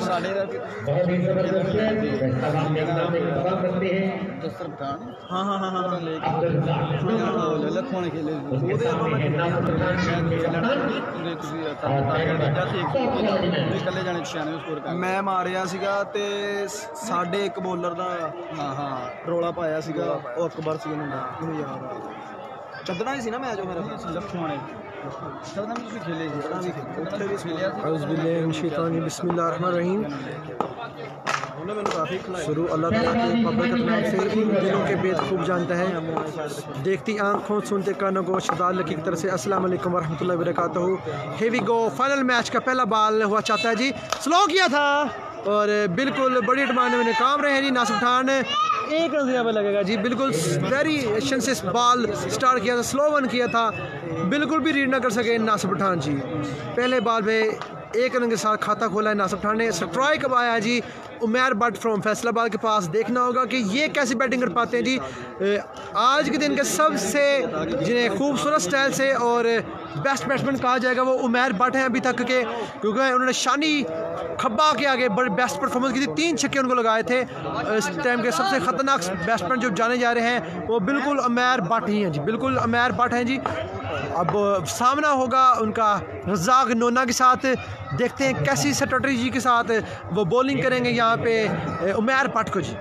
ਸਾਡੇ ਦਾ बहुत ही जबरदस्त है फैसला बाद में अपना में मुकाम रखते हैं ਦਸਤਰ ਪਠਾਨ हाँ हाँ हाँ हाँ ਲੈ अब्दुल रज़ाक ਕੇ ਲੱਖੋਂ ਨੇ ਖੇਲੇ उसके सामने है नासिर पठान ਉਹਦੇ ਤੁਸੀਂ ਤਾਂ ਤਾਂ ਸੀ ਇੱਕ ਇਕੱਲੇ ਜਾਣੇ 96 ਸਕੋਰ ਕਰ ਮੈਂ ਮਾਰਿਆ ਸੀਗਾ ਤੇ ਸਾਡੇ ਇੱਕ ਬੋਲਰ ਦਾ ਹਾਂ ਹਾਂ ਰੋਲਾ ਪਾਇਆ ਸੀਗਾ ਉਹ ਅਕਬਰ ਸੀ ਮੁੰਡਾ ਮੈਨੂੰ ਯਾਦ ਆ ਚੱਦਣਾ ਹੀ ਸੀ ਨਾ ਮੈਚ ਉਹ ਮੇਰਾ ਲੱਖੋਂ बसमीम शुरू अल्लाह से इन दिलों के बेद खूब जानता है। देखती आँखों सुनते कानों को शदाल की तरफ़ से असल वरह वरक हेवी गो फाइनल मैच का पहला बाल हुआ चाहता है जी। स्लो किया था और बिल्कुल बड़ी डिमांड में काम रहे जी नासिर खान एक यहाँ पर लगेगा। जी, बिल्कुल वेरी एशन से बॉल स्टार्ट किया था स्लो वन किया था। बिल्कुल भी रीड ना कर सके नासिर पठान जी। पहले बॉल पे एक रन के साथ खाता खोला है नासिर पठान ने स्ट्राइक अब आया जी उमेर भट्ट फ्रॉम फैसलाबाद के पास। देखना होगा कि ये कैसी बैटिंग कर पाते हैं जी। आज के दिन के सबसे, जिन्हें खूबसूरत स्टाइल से और बेस्ट बैट्समैन कहा जाएगा, वो उमेर भट्ट हैं अभी तक के, क्योंकि उन्होंने शानी खब्बा के आगे बड़े बेस्ट परफॉर्मेंस की थी। तीन छक्के उनको लगाए थे। इस टाइम के सबसे ख़तरनाक बैट्समैन जो जाने जा रहे हैं, वो बिल्कुल उमेर भट्ट ही हैं जी। बिल्कुल उमेर भट्ट हैं जी। अब सामना होगा उनका रजाक नोना के साथ। देखते हैं कैसी स्ट्रेटजी के साथ वो बॉलिंग करेंगे यहाँ पे, उमेर भट्ट को जी।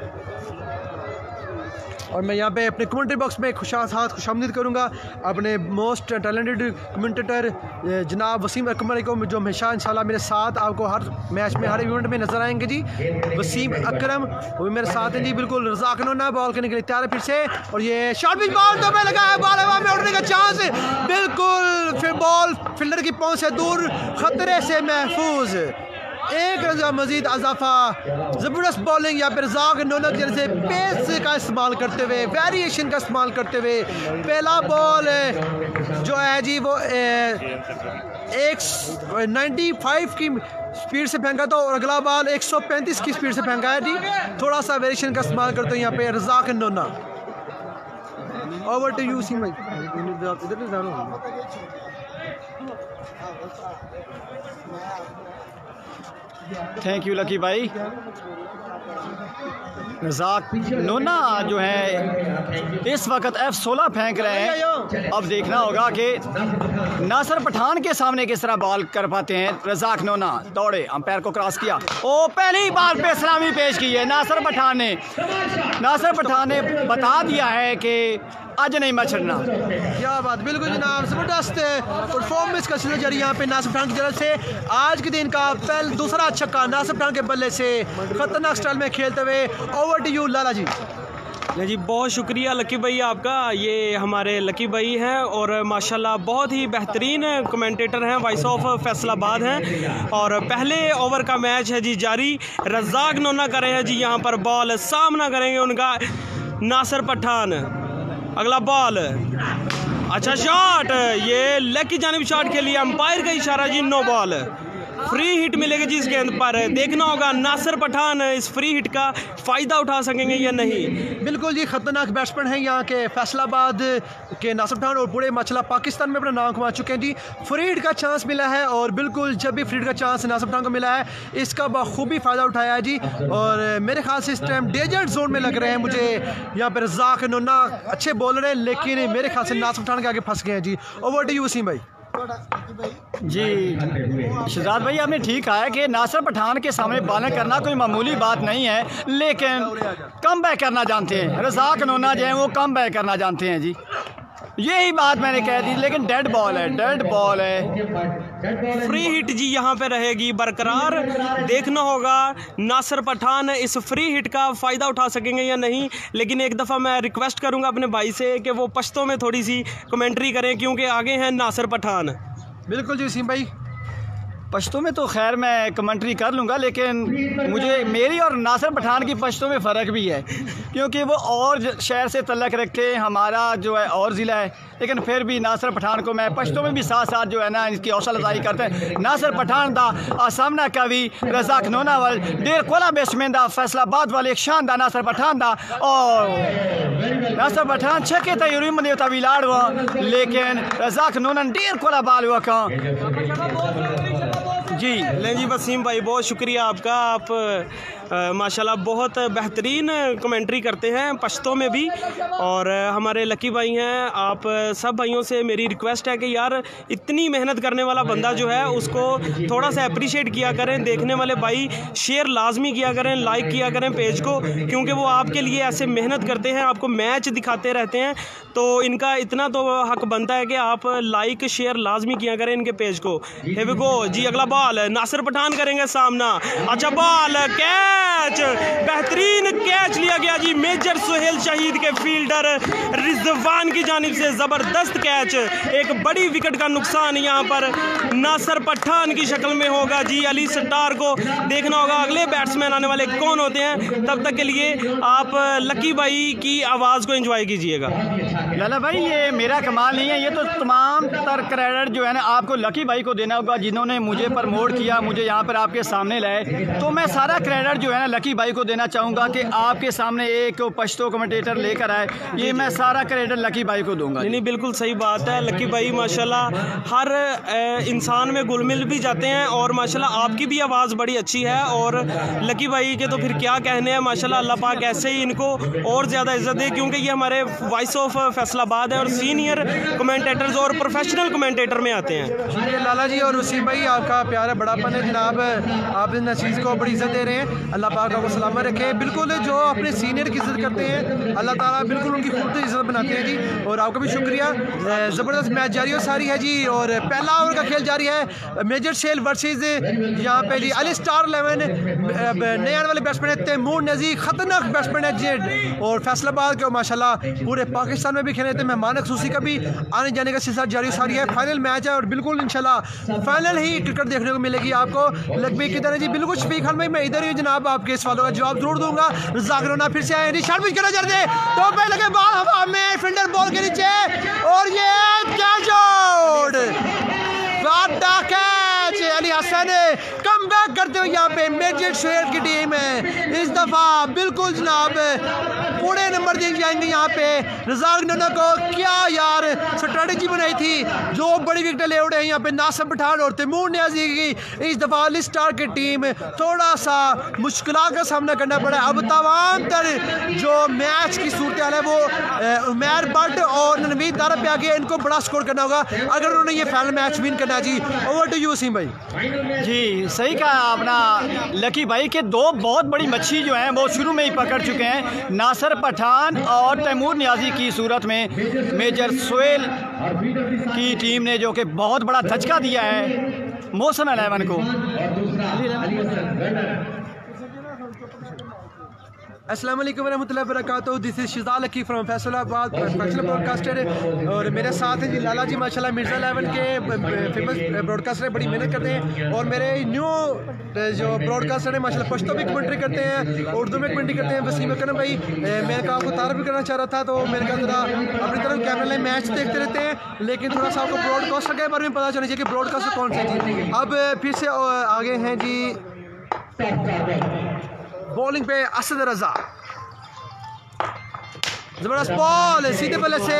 और मैं यहाँ पे अपने कमेंट्री बॉक्स में खुशा साथ खुश आमदीद करूँगा। अपने मोस्ट टैलेंटेड कमेंटेटर जनाब वसीम अकमल को जो हमेशा इंशाल्लाह मेरे साथ आपको हर मैच में, हर इवेंट में नज़र आएँगे जी। वसीम अकरम, वो मेरे साथ हैं जी, बिल्कुल रजाक नोना बॉल करने के लिए तैयार है फिर से। और ये शॉर्ट पिच बॉल तो मैं लगा है बॉल हवा में उड़ने का चांस बिल्कुल, फिर बॉल फील्डर की पहुँच से दूर, खतरे से महफूज। एक रन का मजीद अजाफा, ज़बरदस्त बॉलिंग या फिर जाग नोनक जैसे पेस का इस्तेमाल करते हुए वेरिएशन का इस्तेमाल करते हुए पहला बॉल जो है जी वो एक नाइन्टी फाइव की स्पीड से फेंका था और अगला बॉल 135 की स्पीड से फेंका है जी। थोड़ा सा वेरिएशन का इस्तेमाल करते हुए यहाँ पे Razzaq Nona. Over to you see thank you Lucky भाई रजाक नोना जो है, इस वक्त एफ़ सोलह फेंक रहे हैं। अब देखना होगा कि नासर पठान के सामने किस तरह बॉल कर पाते हैं। रजाक नोना दौड़े अंपायर को क्रॉस किया। ओ, पहली बार पे सलामी पेश की है। नासर पठान ने, नासर पठान ने बता दिया है कि आज नहीं मछड़ना क्या बात, बिल्कुल जनाब, ज़बरदस्त। परफॉर्मेंस का सिलसिला जारी यहाँ पे नासिर खान की तरफ़ से। आज के दिन का पहल, दूसरा छक्का नासिर खान के बल्ले से खतरनाक स्टाइल में खेलते हुए। Over to you Lala ji. नहीं जी, बहुत शुक्रिया लकी भाई आपका। ये हमारे लकी भाई हैं और माशाल्लाह बहुत ही बेहतरीन कमेंटेटर हैं वॉइस ऑफ़ फैसलाबाद हैं। और पहले ओवर का मैच है जी जारी। रजाक नोना करें हैं जी, यहाँ पर बॉल सामना करेंगे उनका। नासर पठान। अगला बॉल। अच्छा शॉट। ये लेग की जानब शॉट के लिए अंपायर का इशारा जी, नो बॉल। फ्री हिट मिलेगी जी इस गेंद पर। देखना होगा नासिर पठान इस फ्री हिट का फ़ायदा उठा सकेंगे या नहीं। बिल्कुल जी, खतरनाक बैट्समैन हैं यहाँ के फैसलाबाद के नासिर पठान और पूरे माशाल्लाह पाकिस्तान में अपना नाम कमा चुके हैं जी। फ्री हिट का चांस मिला है और बिल्कुल जब भी फ्री हिट का चांस नासिर खान को मिला है, इसका बखूबी फ़ायदा उठाया है जी। और मेरे ख्याल से इस टाइम डेजर्ट जोन में लग रहे हैं मुझे। यहाँ पर जाक नोना अच्छे बॉलर हैं, लेकिन मेरे ख्याल से नासिर पठान के आगे फंस गए हैं जी। ओवर टू यू वसीम भाई। जी शहजाद भाई, आपने ठीक कहा है कि नासर पठान के सामने बॉलिंग करना कोई मामूली बात नहीं है, लेकिन कम बैक करना जानते हैं। रजाक नोना जो है, वो कम बैक करना जानते हैं जी। यही बात मैंने कह दी, लेकिन डेड बॉल है डेड बॉल है। फ्री हिट जी यहाँ पे रहेगी बरकरार। देखना होगा नासर पठान इस फ्री हिट का फ़ायदा उठा सकेंगे या नहीं, लेकिन एक दफ़ा मैं रिक्वेस्ट करूँगा अपने भाई से कि वो पश्तों में थोड़ी सी कमेंट्री करें, क्योंकि आगे हैं नासर पठान। बिल्कुल जी सिंह भाई। पश्तों में तो खैर मैं कमेंट्री कर लूँगा, लेकिन मुझे मेरी और नासर पठान की पश्तों में फ़र्क भी है, क्योंकि वो और शहर से तलक रखे हमारा जो है और ज़िला है लेकिन फिर भी नासिर पठान को मैं पश्तों में भी साथ साथ जो है ना इसकी हौसला अफजाई करते हैं। नासर पठान आ सामना कवि रजाक नोनावल, डेर कोला बेसमें दा फैसलाबाद वाले एक शानदार नासिर पठान दा। और नासर पठान छके त यूरी मंदे ता विलाड़ हुआ, लेकिन रजाक नोनन डेर कोला बाल हुआ का जी, लें जी वसीम भाई, बहुत शुक्रिया आपका। आप माशाल्लाह बहुत बेहतरीन कमेंट्री करते हैं पश्तों में भी। और हमारे लकी भाई हैं, आप सब भाइयों से मेरी रिक्वेस्ट है कि यार, इतनी मेहनत करने वाला बंदा जो है, उसको थोड़ा सा अप्रिशिएट किया करें, देखने वाले भाई शेयर लाजमी किया करें लाइक किया करें पेज को, क्योंकि वो आपके लिए ऐसे मेहनत करते हैं, आपको मैच दिखाते रहते हैं। तो इनका इतना तो हक बनता है कि आप लाइक शेयर लाजमी किया करें इनके पेज को। हे गो जी, अगला बॉल नासिर पठान करेंगे सामना। अच्छा बॉल कैच! बेहतरीन कैच लिया गया जी मेजर सुहेल शहीद के फील्डर रिजवान की जानिब से ज़बरदस्त कैच एक बड़ी विकेट का नुकसान यहाँ पर नासर पठान की शक्ल में होगा जी। अली सट्टार को देखना होगा, अगले बैट्समैन आने वाले कौन होते हैं? तब तक के लिए आप लकी भाई की आवाज़ को एंजॉय कीजिएगा। लाला भाई, ये मेरा कमाल नहीं है, ये तो तमाम तर क्रेडिट जो है ना, आपको लकी भाई को देना होगा, जिन्होंने मुझे प्रमोट किया, मुझे यहाँ पर आपके सामने लाए। तो मैं सारा क्रेडिट जो है ना लकी भाई को देना चाहूँगा कि आपके सामने एक पश्तो कमेंटेटर लेकर आए। ये मैं सारा क्रेडिट लकी भाई को दूँगा। नहीं नहीं बिल्कुल सही बात है। लकी भाई माशाल्लाह हर इंसान में घुल मिल भी जाते हैं और माशाल्लाह आपकी भी आवाज़ बड़ी अच्छी है और लकी भाई के तो फिर क्या कहने हैं? माशाल्लाह अल्लाह पाक ऐसे ही इनको और ज़्यादा इज़्ज़त दे क्योंकि ये हमारे वॉइस ऑफ़ फैसलाबाद है और सीनियर कमेंटेटर्स और प्रोफेशनल कमेंटेटर में आते हैं। शुक्रिया लाला जी और वसीम भाई आपका प्यार है बड़ापन है। जनाब आप इन चीज़ को बड़ी इज़्ज़त दे रहे हैं। अल्लाह पाक आपको सलामत रखे। बिल्कुल जो अपने सीनियर की इज़्ज़त करते हैं, अल्लाह ताला बिल्कुल उनकी खुद इज़्ज़त बनाते हैं जी। और आपका भी शुक्रिया। ज़बरदस्त मैच जारी हो सारी, है जी। और पहला ओवर का खेल जारी है। मेजर सेल वर्सेज यहाँ पे जी अली स्टार इलेवन नए आने वाले बैट्समैन है, तैमूर नजी खतरनाक बैट्समैन है जी। और फैसलाबाद के, माशाल्लाह, पूरे पाकिस्तान में भी खेले थे, मेहमान खसूसी का भी आने जाने का सिलसिला जारी हो, सारी है। फाइनल मैच है और बिल्कुल, इंशाल्लाह फाइनल ही क्रिकेट देखने को मिलेगी आपको। लगभग किधर है जी? बिल्कुल, शफीक खान भाई, मैं इधर ही जनाब, आपके सवालों का जवाब ज़रूर दूँगा। जागरोना रोना फिर से आए, निशान भी करा जर दे तो पे लगे बाल हवा में फील्डर बॉल के नीचे। और ये catch out catch Ali Hasan come back करते हुए यहाँ पे मेजर शेयर की टीम है। इस दफ़ा बिल्कुल जनाब पूरे नंबर दिए जाएँगे यहाँ पे। रजाक नन्ना को क्या यार स्ट्रेटजी बनाई थी, जो बड़ी विकेट ले उड़े हैं यहाँ पे। नासिर पठान और तैमूर न्याजी की इस दफ़ा अली स्टार की टीम थोड़ा सा मुश्किल का सामना करना पड़ा। अब तमाम तर जो मैच की सूरत है, वो उमैर बट और नवीद दारा पे आगे इनको बड़ा स्कोर करना होगा। अगर उन्होंने ये फाइनल मैच विन करना जी ओवर टू यू वसीम भाई। जी, सही कहा अपना लकी भाई के दो बहुत बड़ी मच्छी जो है, वो शुरू में ही पकड़ चुके हैं। नासर पठान और तैमूर न्याजी की सूरत में मेजर सोहेल की टीम ने जो कि बहुत बड़ा धचका दिया है, मौसम अलेवन को। अस्सलाम वालेकुम रहमतुल्लाहि वबरकातुहू this is Shiza Lucky from Faisalabad professional broadcaster और मेरे साथ हैं जी लाला जी, माशाल्लाह मिर्ज़ा लेवल के फ़ेमस ब्रॉडकास्टर बड़ी मेहनत करते हैं। और मेरे न्यू जो ब्रॉडकास्टर हैं, माशाल्लाह पश्तो में कमेंट्री करते हैं, उर्दू में कमेंट्री करते हैं, वसीम अकरम भाई। मैंने कहा आपको तारफ भी करना चाह रहा था तो मैंने कहा जरा अपनी तरफ़ कैमरा लाइन मैच देखते रहते हैं। लेकिन थोड़ा सा आपको ब्रॉडकास्टर के बारे में पता चलना चाहिए कि ब्रॉडकास्टर कौन से हैं अब फिर से आगे हैं जी। बॉलिंग पे असद रजा। ज़बरदस्त बॉल सीधे बल्ले से।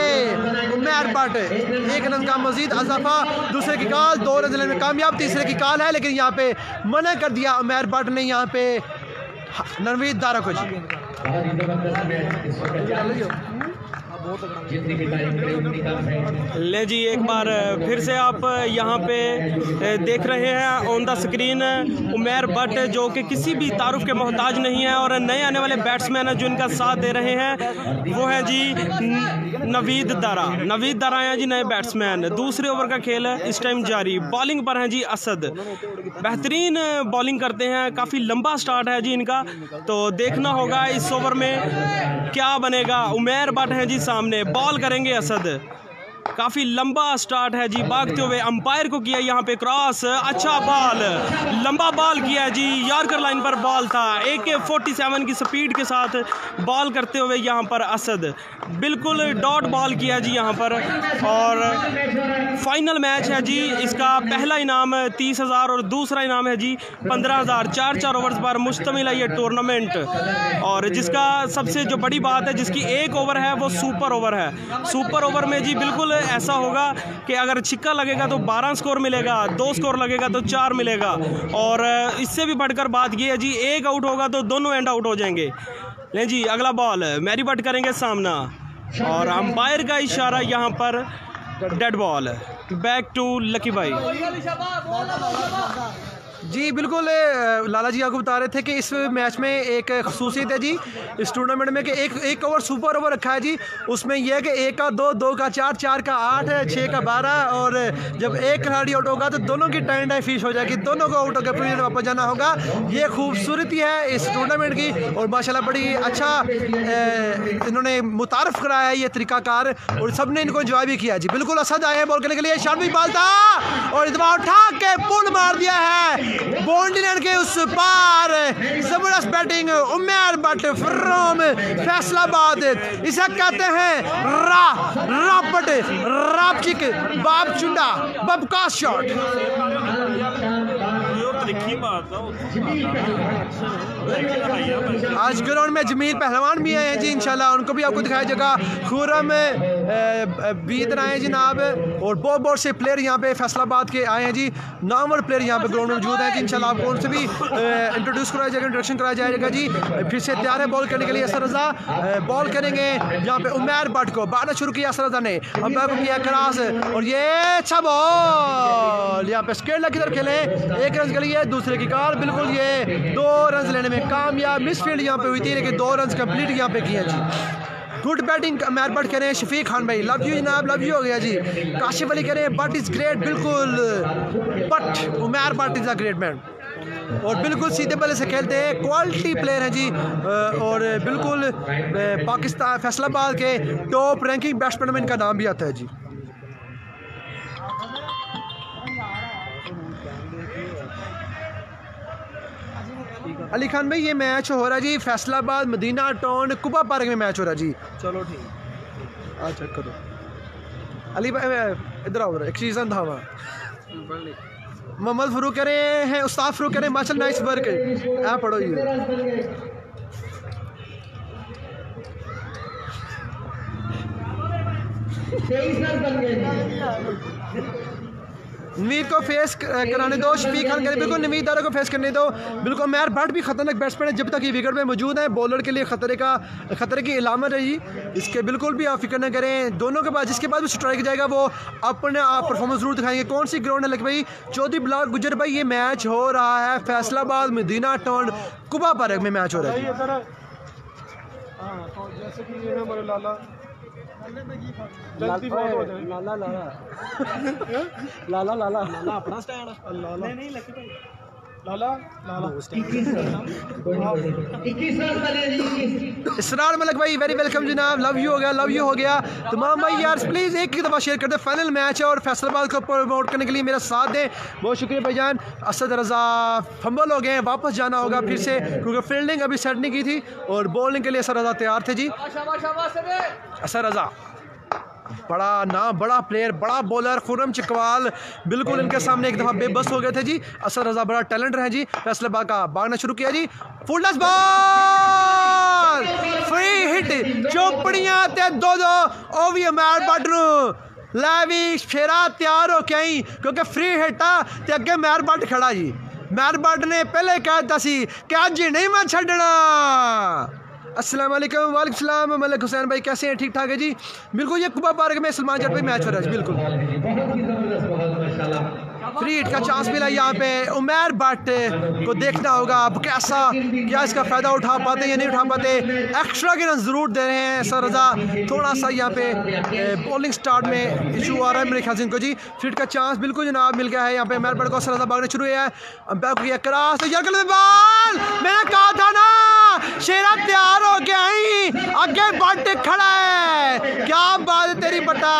उमैर बट। एक रन का मजीद अजाफा दूसरे की काल, दो रन में कामयाब, तीसरे की काल है, लेकिन यहाँ पे मना कर दिया मैर बट ने यहाँ पे। नरवीद दारा कुछ। ले जी, एक बार, फिर से आप यहाँ पे देख रहे हैं on the screen Umer Bhatt, जो कि किसी भी तारुफ के मोहताज नहीं है और नए आने वाले बैट्समैन हैं जो इनका साथ दे रहे हैं, वो है जी नवीद दारा। नवीद दारा हैं जी, नए बैट्समैन दूसरे ओवर का खेल है इस टाइम जारी। बॉलिंग पर हैं जी असद। बेहतरीन बॉलिंग करते हैं। काफ़ी लंबा स्टार्ट है जी इनका। तो देखना होगा इस ओवर में क्या बनेगा। उमेर भट्ट हैं जी सामने बॉल करेंगे असद। काफ़ी लंबा स्टार्ट है जी, भागते हुए अंपायर को किया यहाँ पे क्रॉस। अच्छा बॉल, लंबा बॉल किया जी, यार्कर लाइन पर बॉल था। ए के फोर्टी सेवन की स्पीड के साथ बॉल करते हुए यहाँ पर असद, बिल्कुल डॉट बॉल किया जी यहाँ पर। और फाइनल मैच है जी, इसका पहला इनाम तीस हज़ार और दूसरा इनाम है जी, पंद्रह हज़ार चार चार ओवर्स पर मुश्तमिल है ये टूर्नामेंट। और जिसका सबसे जो बड़ी बात है, जिसकी एक ओवर है, वो सुपर ओवर है। सुपर ओवर में जी बिल्कुल ऐसा होगा कि अगर छिक्का लगेगा तो बारह स्कोर मिलेगा, दो स्कोर लगेगा तो चार मिलेगा। और इससे भी बढ़कर बात ये है जी, एक आउट होगा तो दोनों एंड आउट हो जाएँगे। लें जी, अगला बॉल मैरी बट करेंगे सामना। और अंपायर का इशारा यहाँ पर dead ball back to Lucky भाई। जी, बिल्कुल लाला जी आपको बता रहे थे कि इस मैच में एक खसूसियत है जी। इस टूर्नामेंट में कि एक एक ओवर सुपर ओवर रखा है जी। उसमें यह है कि एक का दो दो का चार चार का आठ छः का बारह और जब एक खिलाड़ी आउट होगा तो दोनों की टाइम टाइम फ़िश हो जाएगी। दोनों को आउट होकर फिर वापस जाना होगा। ये खूबसूरती है इस टूर्नामेंट की और माशाल्लाह बड़ी अच्छा इन्होंने मुतारफ़ कराया है ये तरीकाकार और सबने इनको इंजॉय भी किया जी। बिल्कुल असद आए हैं बॉल करने के लिए। शानवी बाल था और इस उठा के पुल मार दिया है। बाउंड्री के उस पार। ज़बरदस्त बैटिंग, उमेर बट फ्रॉम फैसलाबाद। इसे कहते हैं रा, रापट रापचिक बाप चुंडा बबका शॉट आज ग्राउंड में जमील पहलवान भी आए हैं जी, इंशाल्लाह उनको भी आपको दिखाया जाएगा। खुरम इधर आए हैं जनाब और बहुत बहुत से प्लेयर यहाँ पे फैसलाबाद के आए हैं जी। नामवर प्लेयर यहाँ पे ग्राउंड में मौजूद हैं कि इंशाल्लाह आपको उनसे भी इंट्रोड्यूस कराया जाएगा इंट्रोडक्शन कराया जाएगा जी। फिर से तैयार है बॉल करने के लिए असर रजा। बॉल करेंगे यहाँ पे उमेर भट्ट को। बारह शुरू किया असर रजा ने। अंपायर किया क्रॉस। और ये अच्छा बॉल यहाँ पे स्केट की तरफ़ खेले। एक रन के लिए, दूसरे की कार। बिल्कुल ये दो रन लेने में कामयाब। मिसफील्ड यहाँ पे हुई थी, लेकिन दो रन कंप्लीट यहाँ पे किए जी। गुड बैटिंग मैर बट कह रहे हैं शफीक खान भाई। लव यू जनाब लव यू हो गया जी। काशिफ अली कह रहे हैं बट इज़ ग्रेट बिल्कुल Butt Umair Butt is a great man और बिल्कुल सीधे बल्ले से खेलते हैं क्वालिटी प्लेयर हैं जी और बिल्कुल पाकिस्तान फैसलाबाद के टॉप रैंकिंग बैट्समैन में इनका नाम भी आता है जी। अली खान भाई ये मैच हो रहा जी फैसलाबाद मदीना टाउन कुबा पार्क में मैच हो रहा जी। चलो ठीक। आ चेक करो। अली भाई इधर आओ एक चीज़ धावा मोहम्मद फरूक कह रहे हैं उस्ताद फरूक कह रहे हैं माशा नाइस वर्क। है पढ़ो ये। तेईस बन गए। नवीद को फेस कराने दो, शफीक खान करें बिल्कुल नवीद दारा को फेस करने दो। बिल्कुल, मैर भट्ट भी खतरनाक बैट्समैन है, जब तक ये विकेट में मौजूद है। बॉलर के लिए खतरे का, खतरे की इलामत है जी इसके बिल्कुल भी आप फ़िक्र न करें। दोनों के बाद, जिसके बाद भी स्ट्राइक जाएगा, वो अपने आप परफॉर्मेंस ज़रूर दिखाएँगे। कौन सी ग्राउंड है लग भाई चौधरी ब्लॉक गुजर, भाई, ये मैच हो रहा है। फैसलाबाद मदीना टाउन कुबा पार्क में मैच हो रहा है। इधर ਬਹੁਤ ਹੋ जैसे ਲਾਲਾ ਲਾਲਾ ਲਾਲਾ ਲਾਲਾ लाला ਆਪਣਾ ਸਟੈਂਡ हो ਨਹੀਂ लाला लाला लाला लाला लाला। इसरार मलक भाई वेरी वेलकम जनाब लव यू हो गया लव यू हो गया। तमाम भाई यार प्लीज़ एक ही दफ़ा शेयर कर दे। फाइनल मैच है और फैसलाबाद को प्रमोट करने के लिए मेरा साथ दें। बहुत शुक्रिया भाईजान। असद रज़ा फंबल हो गए हैं वापस जाना होगा फिर से क्योंकि फील्डिंग अभी सेट नहीं की थी और बॉलिंग के लिए असद रज़ा तैयार थे जी। असद रज़ा। बड़ा ना बड़ा प्लेयर बड़ा बॉलर खुरम चकवाल। बिल्कुल इनके सामने एक दफ़ा बेबस हो गए थे जी। असर रजा बड़ा टैलेंट रहे जी। फैसले बाग का भागना शुरू किया जी। Full toss ball free hit चौपड़िया ते दो दो। ओवी मैट बटरू लै भी शेरा तैयार हो क्या आई, क्योंकि फ्री हिट आ अगे मैर बट खड़ा जी। मैर बट ने पहले कहता सी कि अज नहीं मैं छड़ना असलम वालेकाम मलिक हुसैन भाई, कैसे हैं? ठीक ठाक है जी? बिल्कुल, ये कुबा पार्क में सलमान जट भाई मैच हो रहा है बिल्कुल। ही फ्री हिट का चांस मिला यहाँ पे? उमेर भट्ट को देखना होगा अब कैसा, क्या इसका फ़ायदा उठा पाते या नहीं उठा पाते? एक्स्ट्रा के रन ज़रूर दे रहे हैं, सर रजा। थोड़ा सा यहाँ पे बॉलिंग स्टार्ट में इशू आ रहा है मेरे ख्याल इनको जी। फ्री हिट का चांस बिल्कुल जनाब मिल गया है यहाँ पे। उमेर भट्ट को सर रजा भागने शुरू हुए हैं। अंपायर को किया क्रॉस तो मैंने कहा था ना, शेरा तैयार हो के आई अगे बट खड़ा है। क्या बात है तेरी बट्टा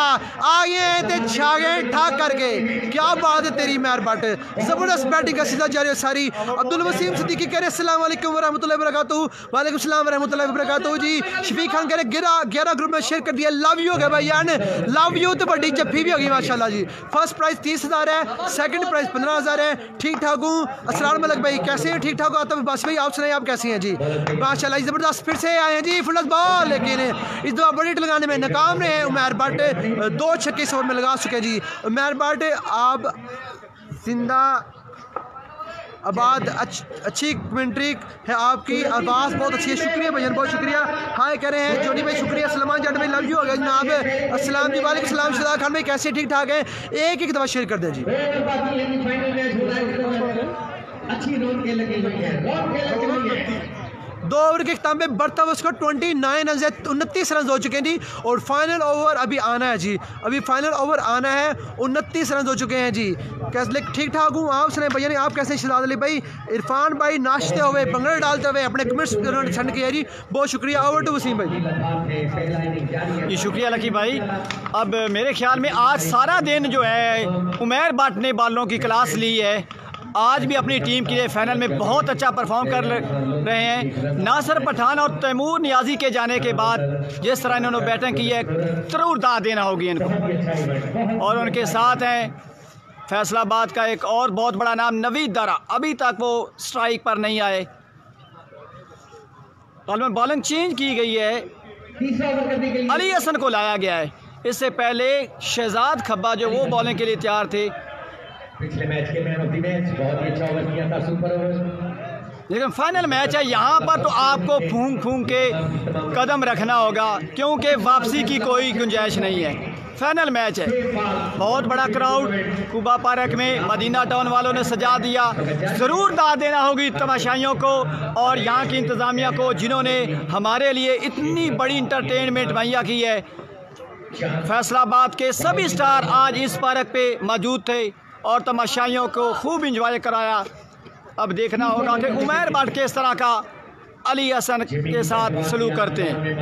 आगे ते छागे ठाक करके। क्या बात है तेरी मैर बट। ज़बरदस्त बैटिंग का सीधा जारी सारी। अब्दुल वसीम सिद्दीकी कह रहे अस्सलाम वालेकुम व रहमतुल्लाहि व बरकातहू वालेकुम सलाम व रहमतुल्लाहि व बरकातहू जी। शफीक खान कह रहे ग्यारह ग्यारह ग्रुप में शेयर कर दिया। लव यू हो गया भाई यान। लव यू तो बड़ी जफ्फी भी होगी माशाल्लाह जी। फ़र्स्ट प्राइस तीस हज़ार है सेकंड प्राइस पंद्रह हज़ार है। ठीक ठाक हूँ। असरार मलक भाई कैसे हैं? ठीक ठाक हो? आतफ अब्बासी भाई आप सुनाइए आप कैसे हैं? जी। माशाल्लाह जी, ज़बरदस्त फिर से आए हैं जी फुलस बॉल। लेकिन इस दफ़ा बड़ी लगाने में नाकाम रहे हैं उमर बट। दो छक्के ओवर में लगा चुके हैं जी। उमैर बट आप ज़िंदा आबाद अच्छ, अच्छी कमेंट्री है आपकी। आवाज़ बहुत अच्छी है। शुक्रिया भैया बहुत शुक्रिया। हाय कह रहे हैं जोनी भाई शुक्रिया। सलमान जट भाई लव यू गया जनाब। असलम जी वाले सलाम। शदा खान भाई कैसे ठीक ठाक हैं? एक एक दफ़ा शेयर कर दें जी। अच्छी रोड के रोड के दो ओवर के खिताब में बढ़ता हुआ उसका ट्वेंटी नाइन रन उनतीस रन हो चुके हैं जी। और फाइनल ओवर अभी आना है जी। अभी फाइनल ओवर आना है, उनतीस रन हो चुके हैं जी। कैसे ठीक ठाक हूँ, आप सुने भैया आप कैसे शहजाद अली भाई? इरफान भाई नाचते हुए भंगड़े डालते हुए अपने कमेंट्स उन्होंने ठंड किया जी। बहुत शुक्रिया ओवर टू वसीम भाई। जी, शुक्रिया लकी भाई। अब मेरे ख्याल में आज सारा दिन जो है, उमेर बाट ने बालों की क्लास ली है। आज भी अपनी टीम के लिए फाइनल में बहुत अच्छा परफॉर्म कर रहे हैं। नासर पठान और तैमूर नियाजी के जाने के बाद जिस तरह इन्होंने बैटिंग की है ज़रूर दा देना होगी इनको। और उनके साथ हैं फैसलाबाद का एक और बहुत बड़ा नाम, नवीद दारा। अभी तक वो स्ट्राइक पर नहीं आए। में बॉलिंग चेंज की गई है। अली हसन को लाया गया है। इससे पहले शहजाद खब्बा जो वो बॉलिंग के लिए तैयार थे पिछले मैच के मैन ऑफ़ मैच, बहुत ही अच्छा ओवर किया था सुपर ओवर लेकिन फाइनल मैच है, यहाँ पर तो आपको फूंक फूंक के कदम रखना होगा, क्योंकि वापसी की कोई गुंजाइश नहीं है। फाइनल मैच है। बहुत बड़ा क्राउड कुबा पार्क में मदीना टाउन वालों ने सजा दिया। ज़रूर दाद देना होगी तमाशाइयों को और यहाँ की इंतज़ामिया को, जिन्होंने हमारे लिए इतनी बड़ी इंटरटेनमेंट मुहैया की है। फैसलाबाद के सभी स्टार आज इस पार्क पे मौजूद थे। और तमाशाइयों को खूब इंजॉय कराया। अब देखना होगा कि उमैर बाट के इस तरह का अली हसन के साथ सलूक करते हैं है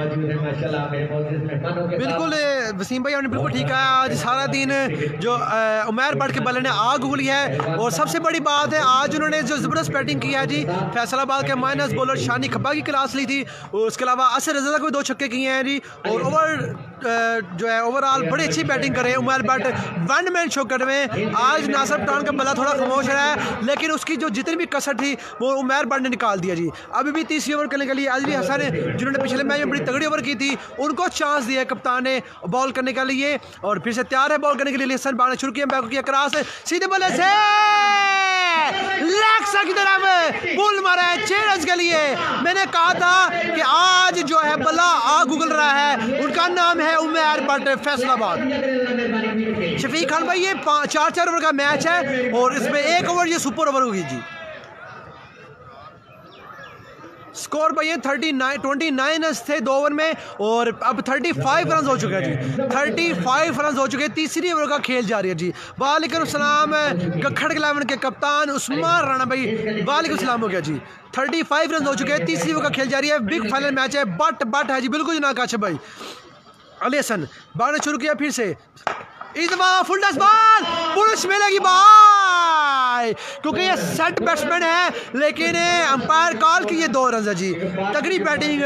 बिल्कुल वसीम भाई आपने बिल्कुल ठीक कहा आज सारा दिन जो अ, उमैर बट के बल्ले ने आग उगली है और सबसे बड़ी बात है आज उन्होंने जो ज़बरदस्त बैटिंग की है जी फैसलाबाद के माइनस बॉलर शानी खब्बा की क्लास ली थी और उसके अलावा असर रजा को भी दो छक्के किए हैं जी और ओवर जो है ओवरऑल बड़ी अच्छी बैटिंग कर रहे हैं Umair Butt one man show कर रहे हैं आज नासर पठान का बल्ला थोड़ा खामोश रहा है लेकिन उसकी जो जितनी भी कसर थी वो उमैर भट्ट ने निकाल दिया जी अभी भी तीसरी ओवर करने के लिए अजली हसन, जिन्होंने पिछले मैच में बड़ी तगड़ी ओवर की थी, उनको चांस दिया कप्तान ने बॉल करने के लिए। और फिर से तैयार है बॉल करने के लिए हसन बाढ़ शुरू किया बैक किया क्रॉस सीधे बल्ले से की तरफ़ बुल मारा है, छह रन के लिए। मैंने कहा था कि आज जो है बल्ला आग उगल रहा है, उनका नाम है उमेर बट फैसलाबाद। शफीक खान भाई, ये चार चार ओवर का मैच है, और इसमें एक ओवर ये सुपर ओवर होगी जी। स्कोर भाई ये thirty nine, twenty nine run थे दो ओवर में, और अब थर्टी फाइव रन हो चुके हैं जी। थर्टी फाइव रन हो चुके हैं, तीसरी ओवर का खेल जारी है जी। वालेकुम सलाम, गखड़ इलेवन के कप्तान उस्मान राणा भाई, वालेकुम सलाम हो गया जी। थर्टी फाइव रन हो चुके हैं, तीसरी ओवर का खेल जारी है, बिग फाइनल मैच है, बट बट है जी, बिल्कुल जनाब काश भाई। अली हसन बाढ़ शुरू किया फिर से। इस दफ़ा फुल डस बॉल पुलिस मिलेगी बाय क्योंकि ये सेट बैट्समैन है लेकिन अंपायर कॉल की ये दो रन है जी। तगड़ी बैटिंग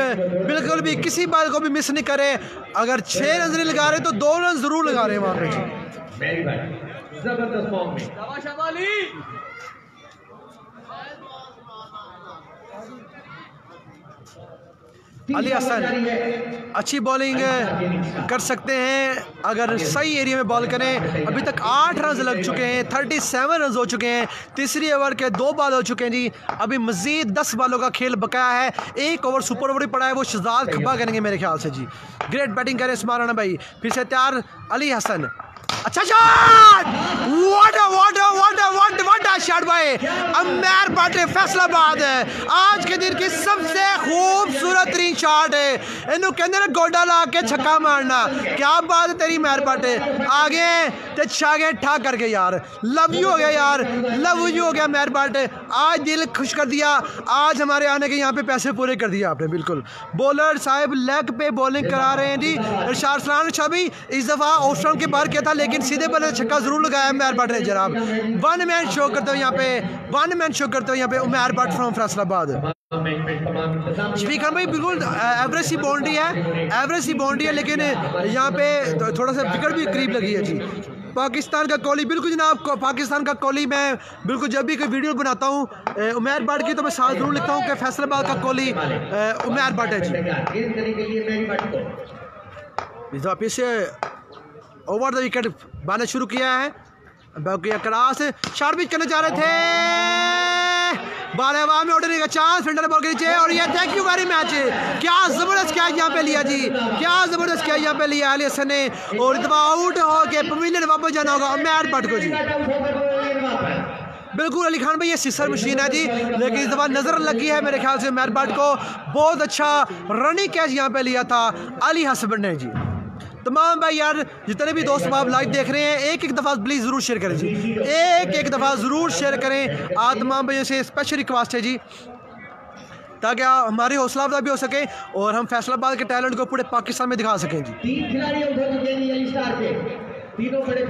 बिल्कुल भी किसी बाल को भी मिस नहीं करे। अगर छः रन नहीं लगा रहे तो दो रन ज़रूर लगा रहे हैं वहाँ पे जी वेरी गुड ज़बरदस्त फॉर्म में अली हसन अच्छी बॉलिंग कर सकते हैं। अगर सही एरिया में बॉल करें अभी तक आठ रन लग चुके हैं थर्टी सेवन रन हो चुके हैं। तीसरी ओवर के दो बॉल हो चुके हैं जी। अभी मजीद दस बॉलों का खेल बकाया है। एक ओवर सुपर ओवर ही पड़ा है वो शहजाद खब्बा करेंगे मेरे ख्याल से जी। ग्रेट बैटिंग करें स्माराना भाई। फिर से तैयार अली हसन। अच्छा shot what what what what what shot भाई अमैर पाटे फैसलाबाद आज के दिन की सबसे खूबसूरत तरीन शॉट है। इन्हों कहते गोडा ला के छक्का मारना। क्या बात है तेरी मैर पाटे आगे ते छागे ठा करके यार। लव यू हो गया यार। लव यू हो गया मैर पाटे आज दिल खुश कर दिया। आज हमारे आने के यहाँ पे पैसे पूरे कर दिए आपने, बिल्कुल। बॉलर साहब लेग पे बॉलिंग करा रहे हैं जी। इरशाद सलान शाह इस दफ़ा ऑफ़ के बाहर किया था? लेकिन सीधे बल्ले छक्का ज़रूर लगाया उमैर भट्ट ने जनाब। वन मैन शो करते हुए यहाँ पे वन मैन शो करते हुए यहाँ पे उमैर भट्ट फ्रॉम फैसलाबाद। शफीक भाई बिल्कुल एवरेज सी बाउंड्री है एवरेज सी बाउंड्री है लेकिन यहाँ पे तो थोड़ा सा विकेट भी करीब लगी है जी। पाकिस्तान का कोहली बिल्कुल जनाब पाकिस्तान का कोहली मैं बिल्कुल जब भी कोई वीडियो बनाता हूँ उमैर भट्ट की तो मैं साथ ज़रूर लिखता हूँ कि फैसलाबाद का कोहली अ, उमैर भट्ट है जी। को इस ओवर द विकेट बाना शुरू किया है। बाकी क्रॉस शॉट पिच करने जा रहे थे। बाल हवा में उड़ने का चांस फिल्डर बॉल के नीचे, और ये थैंक यू वेरी मच क्या ज़बरदस्त क्या यहाँ पे लिया जी। क्या ज़बरदस्त क्या यहाँ पे लिया अली हसन ने। और इतना आउट हो के पवेलियन वापस जाना होगा मैट भट्ट को जी। बिल्कुल अली खान भाई, ये सिसर मशीन है जी। लेकिन इस दफ़ा नज़र लगी है मेरे ख्याल से मैर भट्ट को बहुत अच्छा रनिंग कैच यहाँ पे लिया था अली हसन ने जी। तमाम भाई यार, जितने भी दोस्त आप लाइव देख रहे हैं एक एक दफ़ा प्लीज़ ज़रूर शेयर करें जी। एक एक दफ़ा ज़रूर शेयर करें। आज तमाम भाइयों से स्पेशल रिक्वेस्ट है जी, ताकि हमारी हौसला अफजा भी हो सके और हम फैसलाबाद के टैलेंट को पूरे पाकिस्तान में दिखा सकें जी। तीन खिलाड़ी तीनों बड़े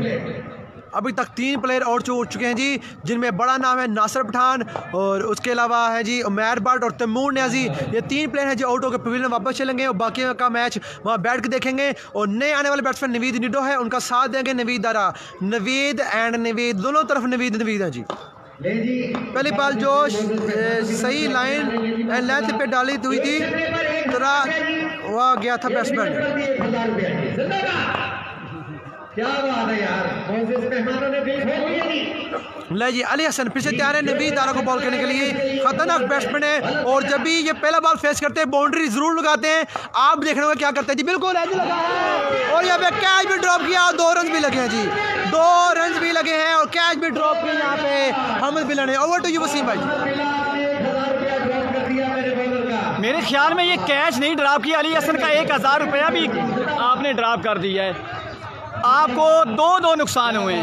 अभी तक तीन प्लेयर और उठ चुके हैं जी, जिनमें बड़ा नाम है नासिर पठान और उसके अलावा है जी उमैर भट्ट और तैमूर न्याजी। ये तीन प्लेयर हैं जो आउट होकर पवेलियन वापस चलेंगे और बाकी का मैच वहाँ बैठ के देखेंगे। और नए आने वाले बैट्समैन नवीद निडो है, उनका साथ देंगे नवीद दारा। नवीद एंड नवीद, दोनों तरफ़ नवीद नवीद हैं जी। पहली बॉल जो सही लाइन एंड लेंथ पे डाली हुई थी तरह वह गया था बैट्समैन एक हज़ार रुपया की जिंदाबाद क्या बात है यार? मेहमानों ने दिल खोल दिया जी ले जी अली हसन फिर से तैयार है नबी दारा को बॉल करने के लिए। खतरनाक बैट्समैन है और जब भी ये पहला बॉल फेस करते हैं बाउंड्री ज़रूर लगाते हैं। आप देखने में क्या करते हैं? जी बिल्कुल लगा है। और यहाँ पे कैच भी ड्रॉप किया और दो रन भी लगे हैं जी। दो रन भी लगे हैं और कैच भी ड्रॉप किया यहाँ पे हमद बिलन है ओवर टू यू वसीम भाई। मिला आपने एक हज़ार रुपया ड्रॉप कर दिया मेरे मेरे ख्याल में ये कैच नहीं ड्रॉप किया। अली हसन का एक हज़ार रुपया भी आपने ड्रॉप कर दिया है। आपको दो दो नुकसान हुए।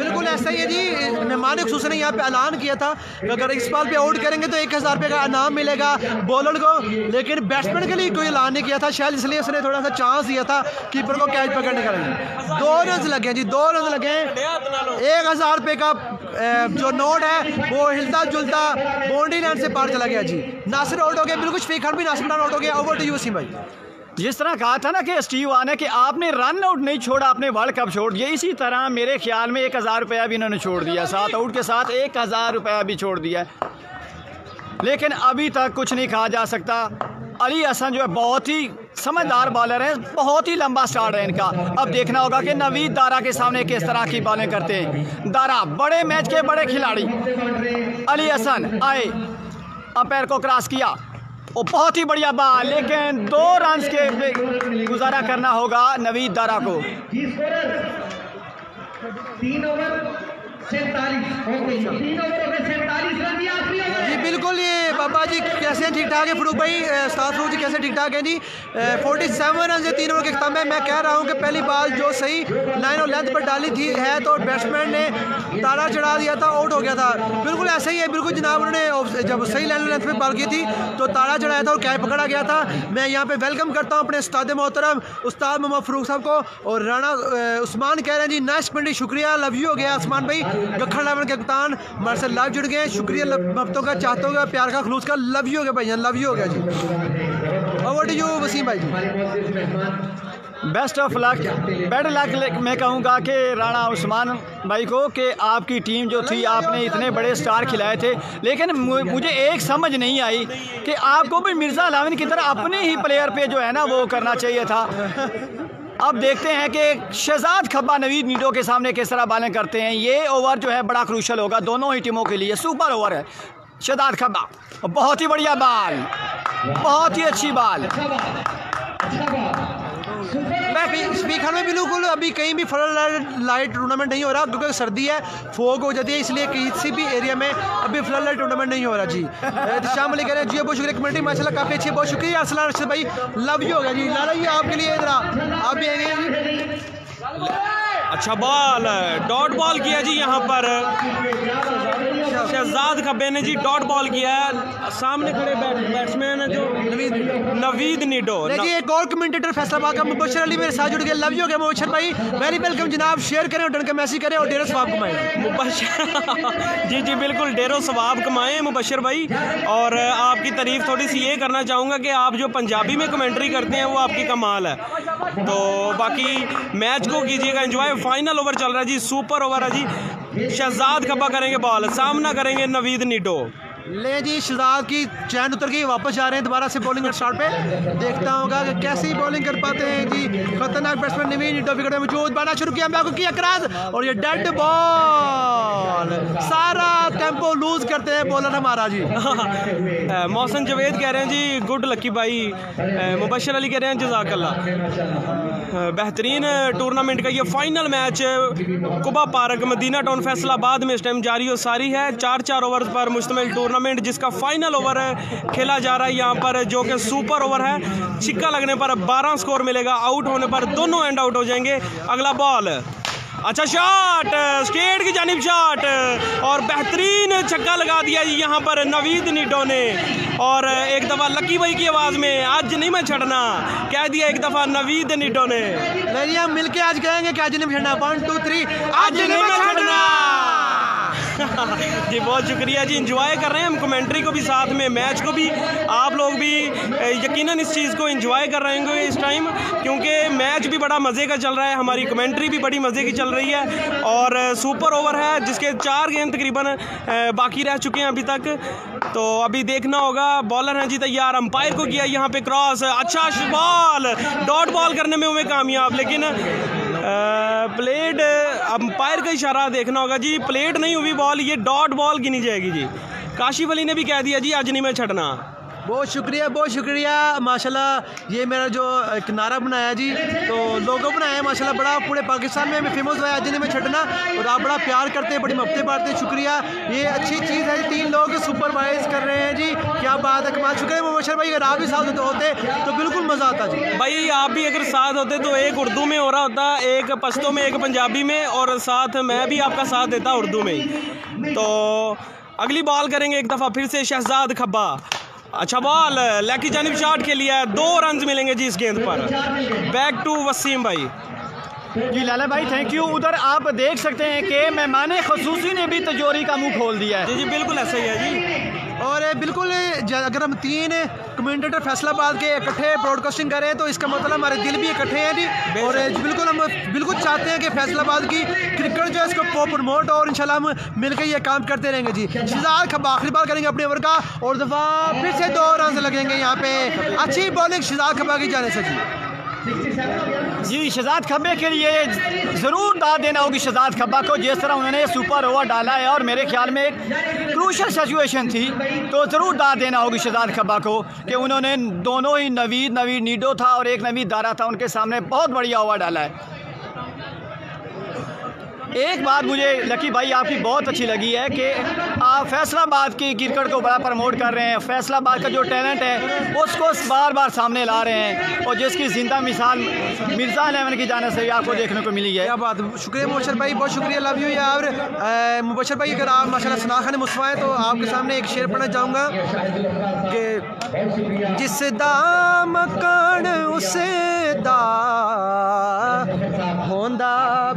बिल्कुल ऐसा ही है जी, मेहमान खसूस ने यहाँ पे ऐलान किया था। अगर इस बॉल पे आउट करेंगे तो एक हज़ार रुपये का इनाम मिलेगा बॉलर को, लेकिन बैट्समैन के लिए कोई ऐलान नहीं किया था, शायद इसलिए उसने थोड़ा सा चांस दिया था कीपर को कैच पकड़ने का दो रन लगे जी, दो रन लगे एक हज़ार रुपये का जो नोट है, वो हिलता जुलता बाउंड्री लाइन से पार चला गया जी। नासिर आउट हो गया, बिल्कुल शफीक भी नासिर आउट हो गया। ओवर टू यू वसीम भाई। जिस तरह कहा था ना कि स्टीव आने कि आपने रन आउट नहीं छोड़ा, आपने वर्ल्ड कप छोड़ दिया। इसी तरह मेरे ख्याल में एक हज़ार रुपया भी इन्होंने छोड़ दिया। सात आउट के साथ एक हज़ार रुपया भी छोड़ दिया। लेकिन अभी तक कुछ नहीं कहा जा सकता। अली हसन जो है, बहुत ही समझदार बॉलर है, बहुत ही लंबा स्टार्ट है इनका। अब देखना होगा कि नवीद दारा के सामने किस तरह की बॉलिंग करते हैं। दारा, बड़े मैच के बड़े खिलाड़ी। अली हसन आए अंपायर को क्रॉस किया। वो बहुत ही बढ़िया बा लेकिन दो रन के गुजारा करना होगा नवीद दारा को। तीन ओवर सैंतालीस। तीन ओवर में सैंतालीस रन दिया जी बिल्कुल ये बाबा जी कैसे हैं? ठीक ठाक है? फरूक भाई साथ फरूक जी कैसे ठीक ठाक हैं जी? फोर्टी सेवन रन से तीन ओवर के खत्म है। मैं कह रहा हूँ कि पहली बॉल जो सही लाइन और लेंथ पर डाली थी है तो बैट्समैन ने तारा चढ़ा दिया था आउट हो गया था। बिल्कुल ऐसा ही है बिल्कुल जनाब उन्होंने जब सही लाइन और लेंथ पर बॉल की थी तो तारा चढ़ाया था और कैच पकड़ा गया था। मैं यहाँ पर वेलकम करता हूँ अपने उस्ताद मोहतरम उस्ताद मोहम्मद फरूक साहब को। और राना उस्मान कह रहे हैं जी नाइस कमेंट्री शुक्रिया लव यू हो गया उस्मान भाई। गखड़ लेवन के कप्तान हमारे से लाइव जुड़ गए हैं। शुक्रिया मोहब्बतों का, चाहतों का, प्यार का, खलूस का। लव यू हो गया भाई लव यू हो गया जी। ओवर टू यू वसीम भाई? जी best of luck bad luck मैं कहूँगा कि राणा उस्मान भाई को कि आपकी टीम जो थी, आपने इतने बड़े स्टार खिलाए थे। लेकिन मुझे एक समझ नहीं आई कि आपको भी मिर्ज़ा अलाविन की तरह अपने ही प्लेयर पे जो है ना, वो करना चाहिए था। अब देखते हैं कि शहजाद खब्बा नवीद नीडो के सामने किस तरह बालें करते हैं। ये ओवर जो है बड़ा क्रूशल होगा दोनों ही टीमों के लिए। सुपर ओवर है शहजाद खब्बा। बहुत ही बढ़िया बाल बहुत ही अच्छी बॉल अच्छा बात अच्छा बात सुपर मैं स्पीकर में बिल्कुल अभी कहीं भी फ्लड लाइट टूर्नामेंट नहीं हो रहा क्योंकि सर्दी है फोक हो जाती है, इसलिए किसी भी एरिया में अभी फ्लड लाइट टूर्नामेंट नहीं हो रहा, जी। शाम कह रहे हैं जी बहुत शुक्रिया कमेटी माशाला काफ़ी अच्छी बहुत शुक्रिया, असला भाई लव यू हो गया, जी। लाला जी आपके लिए इधर आप भी आएँगे। अच्छा बॉल डॉट बॉल किया जी यहाँ पर। शहजाद खब्बे ने जी डॉट बॉल किया है। सामने खड़े बैट्समैन है जो नवीद निडो। देखिए एक और कमेंटेटर फैसलाबाद का मुबशर अली मेरे साथ जुड़ गए। लव यू गया मुबशर भाई। वेरी वेलकम जनाब। शेयर करें और डन के मैसेज करें और डेरो स्वाब कमाएँ। मुबशर जी जी बिल्कुल डेरो सवाब कमाए मुबशर भाई। और आपकी तारीफ़ थोड़ी सी ये करना चाहूँगा कि आप जो पंजाबी में कमेंट्री करते हैं वो आपकी कमाल है। तो बाकी मैच को कीजिएगा एंजॉय फाइनल ओवर चल रहा है जी, सुपर ओवर है जी। शहजाद खब्बा करेंगे बॉल, सामना करेंगे नवीद निडो। ले जी शहजाद की चैन उतर गई, वापस जा रहे हैं दोबारा से बॉलिंग स्टार्ट पे। देखता होगा कि कैसी बॉलिंग कर पाते हैं जी। खतरनाक बैट्समैन नवीन इंडो विकेट में मौजूद, बाना शुरू किया मैं किया क्रास और ये डेड बॉल सारा टेंपो लूज करते हैं बॉलर हमारा जी। मौसम जवेद कह रहे हैं जी गुड लकी भाई मुबशर अली कह रहे हैं, जजाकल्ला। बेहतरीन टूर्नामेंट का ये final match Quba park, Madina town Faisalabad में इस टाइम जारी और सारी है। चार चार ओवर पर मुश्तमिल टूर्नामेंट जिसका फाइनल ओवर खेला जा रहा है यहाँ पर जो कि सुपर ओवर है। छिक्का लगने पर 12 स्कोर मिलेगा आउट होने पर दोनों एंड आउट हो जाएँगे। अगला बॉल अच्छा शॉट स्टेट की जानिब शॉट और बेहतरीन छक्का लगा दिया जी यहाँ पर नवीद निडो ने। और एक दफ़ा लकी भाई की आवाज़ में आज नहीं मैं छड़ना कह दिया एक दफ़ा नवीद निडो ने। जी हम मिलके आज कहेंगे कि आज नहीं खेलना वन टू थ्री आज नहीं मैं छड़ना जी, बहुत शुक्रिया जी। इंजॉय कर रहे हैं हम कमेंट्री को भी साथ में मैच को भी। आप लोग भी यकीनन इस चीज़ को इंजॉय कर रहे होंगे इस टाइम क्योंकि मैच भी बड़ा मज़े का चल रहा है, हमारी कमेंट्री भी बड़ी मज़े की चल रही है, और सुपर ओवर है, जिसके चार गेंद तकरीबन बाकी रह चुके हैं अभी तक। तो अभी देखना होगा बॉलर हैं जी तैयार अंपायर को किया यहाँ पे क्रॉस अच्छा बॉल डॉट बॉल करने में हुए कामयाब, लेकिन प्लेट अंपायर का इशारा देखना होगा जी। प्लेट नहीं हुई बॉल ये डॉट बॉल गिनी जाएगी जी। काशिफ अली ने भी कह दिया जी, आज नहीं मैं छड़ना बहुत शुक्रिया बहुत शुक्रिया। माशाल्लाह, ये मेरा जो एक नारा बनाया जी तो लोगो बनाया माशाल्लाह, बड़ा पूरे पाकिस्तान में हमें फ़ेमस हुआ है अजनी में छटना, और आप बड़ा प्यार करते हैं, बड़ी मफ्ते बांटते हैं, शुक्रिया। ये अच्छी चीज़ है, तीन लोग सुपरवाइज कर रहे हैं जी, क्या बात है, कमाल, शुक्रिया मुबशर भाई, अगर आप भी साथ होते तो बिल्कुल मज़ा आता जी। भाई, आप भी अगर साथ होते तो एक उर्दू में हो रहा होता, एक पश्तो में, एक पंजाबी में, और साथ मैं भी आपका साथ देता उर्दू में तो अगली बॉल करेंगे एक दफ़ा, फिर से शहजाद खब्बा। अच्छा बॉल लैकी जानब शॉट के लिए दो रन मिलेंगे जी इस गेंद पर। बैक टू वसीम भाई। जी लाला भाई थैंक यू उधर आप देख सकते हैं कि मेहमान खसूसी ने भी तजोरी का मुँह खोल दिया है। जी जी बिल्कुल ऐसा ही है जी। और बिल्कुल अगर हम तीन कमेंटेटर फैसलाबाद के इकट्ठे ब्रॉडकास्टिंग करें तो इसका मतलब हमारे दिल भी इकट्ठे हैं जी। और बिल्कुल हम बिल्कुल चाहते हैं कि फैसलाबाद की क्रिकेट जो है इसको प्रमोट और इंशाल्लाह हम मिलकर ये काम करते रहेंगे जी। शिजाद खब आखिरी बार करेंगे अपने ओवर का और दफ़ा फिर से दो रन लगेंगे यहाँ पे। अच्छी बॉलिंग शिजाद खबा की जाने से जी। जी, शहजाद खब्बे के लिए ज़रूर दाद देना होगी शहजाद खब्बा को। जिस तरह उन्होंने सुपर ओवर डाला है और मेरे ख्याल में एक क्रूशल सिचुएशन थी तो ज़रूर दाद देना होगी शहजाद खब्बा को कि उन्होंने दोनों ही नवीद नवीद नीडो था और एक नवीद दारा था। उनके सामने बहुत बढ़िया ओवर डाला है। एक बात मुझे लकी भाई आपकी बहुत अच्छी लगी है कि आप फैसलाबाद की क्रिकेट को बड़ा प्रमोट कर रहे हैं। फैसलाबाद का जो टैलेंट है, उसको बार बार सामने ला रहे हैं और जिसकी ज़िंदा मिसाल मिर्ज़ा अलेवन की जाने से आपको देखने को मिली है। क्या बात, शुक्रिया मुबशर भाई, बहुत शुक्रिया लव यू यार। मुबशर भाई, अगर आप माशाल्लाह सना खान मुस्फा है तो आपके सामने एक शेर पढ़ना चाहूँगा कि जिस दाम उसे दा होंदा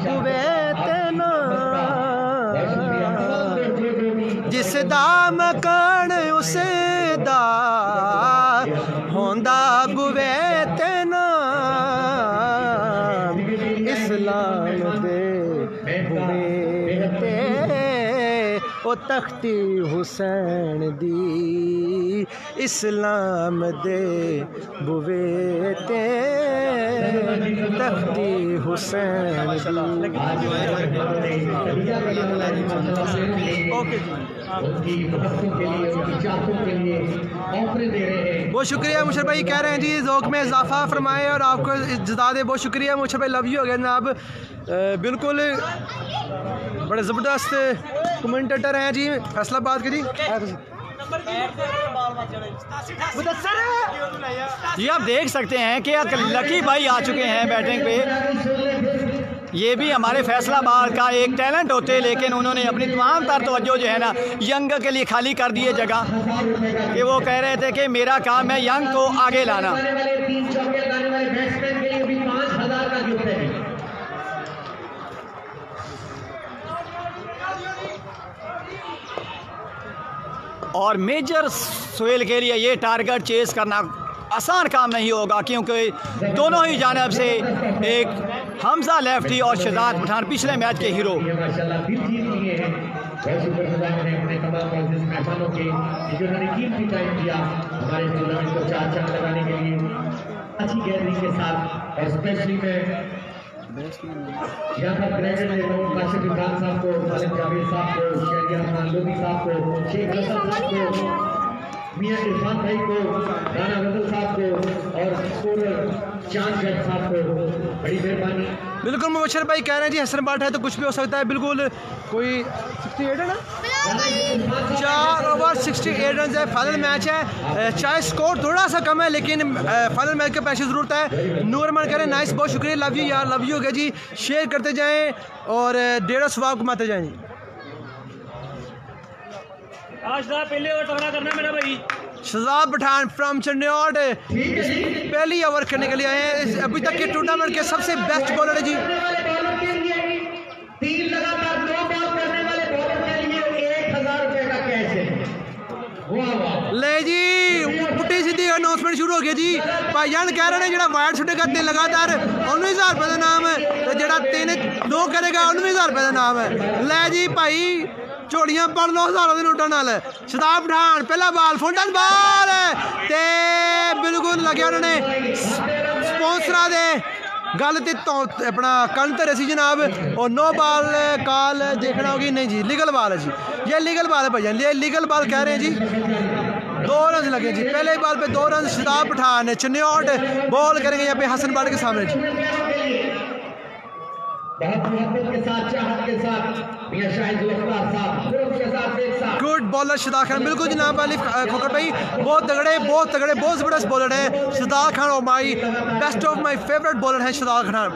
दाम कण उसे दा तख्ती हुसैन दी, इस्लाम दे बुवे ते। तख्ती हुसैन बहुत शुक्रिया मुशर भाई, कह रहे हैं जी जोक में इजाफा फरमाए और आपको जता दे, बहुत शुक्रिया मुशर भाई लव यू गया जनाब बिल्कुल बड़े ज़बरदस्त कमेंटेटर हैं जी, फैसलाबाद के जी। जी, आप देख सकते हैं कि लकी भाई आ चुके हैं बैटिंग पे। ये भी हमारे फैसलाबाद का एक टैलेंट होते, लेकिन उन्होंने अपनी तमाम तर तवज्जो जो है ना, यंग के लिए खाली कर दिए जगह। कि वो कह रहे थे कि मेरा काम है यंग को आगे लाना लगाने वाले तीन चौके लगाने वाले बैट्समैन के लिए भी पाँच हज़ार का गिफ्ट है और मेजर सोहेल के लिए ये टारगेट चेस करना आसान काम नहीं होगा, क्योंकि दोनों ही जानब से एक हमजा लेफ्टी और शहजाद पठान पिछले मैच के हीरो। अच्छी के साथ स्पेशली यहाँ पर देता काशिफ इमरान साहब को, खालिद जावेद साहब को शहरिया खान लोधी साहब को, शेख साहब को मियाँ इरफान भाई को राना रतन साहब को और चाँद साहब को बड़ी मेहरबानी। बिल्कुल मुबशर भाई कह रहे हैं जी, हसन बाट है तो कुछ भी हो सकता है। बिल्कुल, कोई 68 है ना? चार ओवर 68 रन है फाइनल मैच है। चाहे स्कोर थोड़ा सा कम है, लेकिन फाइनल मैच के पैसे ज़रूरत है। नूर मन करें नाइस बहुत शुक्रिया लव यू यार लव यू हो गया जी। शेयर करते जाएँ और डेढ़ सवाब कमाते जाएँ शजाब पठान फ्रॉम चंडीगढ़ पहली ओवर करने के लिए आए हैं। अभी तक के टूर्नामेंट के सबसे बेस्ट बॉलर है जी। ले जी पुट्टी सीधी अनाउंसमेंट शुरू हो गया जी। भाई जान कह रहे हैं जो वाइड सुटेगा तीन लगातार उन्नीस हज़ार रुपये का नाम है। जो तीन दो करेगा उन्नीस हज़ार रुपये का नाम है। ले जी भाई ਝੋਲੀਆਂ ਪੜ ਲਓ ਹਜ਼ਾਰਾਂ ਦੇ ਨੋਟਾਂ ਨਾਲ ਸ਼ਤਾਬ ਪਠਾਨ ਪਹਿਲਾ ਬਾਲ ਫੁੰਡਨ ਬਾਲ ਤੇ ਬਿਲਕੁਲ ਲੱਗਿਆ ਉਹਨਾਂ ਨੇ ਸਪਾਂਸਰਾਂ ਦੇ ਗੱਲ ਤੇ ਤੋਂ ਆਪਣਾ ਕੰਨ ਧਰੇ ਸੀ ਜਨਾਬ और नो बॉल कॉल देखना होगी नहीं जी लीगल बॉल है जी ये लीगल बॉल है भैया ये लीगल बॉल कह रहे हैं जी दो रन लगे जी पहले बॉल पे दो रन शदाब पठान चन्योट बॉल करेंगे यहाँ पे हसन बाट के सामने जी बहुत मोहब्बत के साथ चाहत के साथ मियाँ शाहिद साहब गुरु शहजाद शेख साहब गुड बॉलर शदा खान बिल्कुल जनाब वाली खोकर भाई बहुत तगड़े बहुत तगड़े बहुत ज़बरदस्त बॉलर हैं शदा खान और my best of my favourite bowler हैं शदा खान।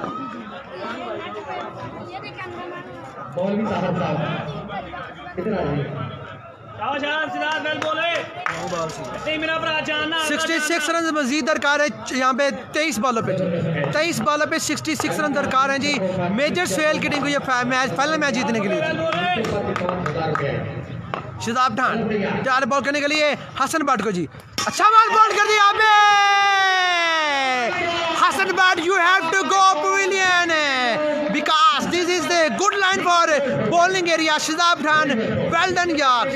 मौलवी साहब साहब इधर आ जाइए जानना 66 रन मजीद दरकार है यहाँ पे 23 बॉलों पे 23 बॉलों पे 66 रन दरकार हैं जी। मेजर स्वेल की टीम को ये मैच फाइनल मैच जीतने के लिए। शदाब खान चार बॉल करने के लिए हसन बाट को जी। अच्छा बॉल बॉल कर दिया आपने Hasan Butt you have to go pavilion good line for bowling area Shadab Khan well done यार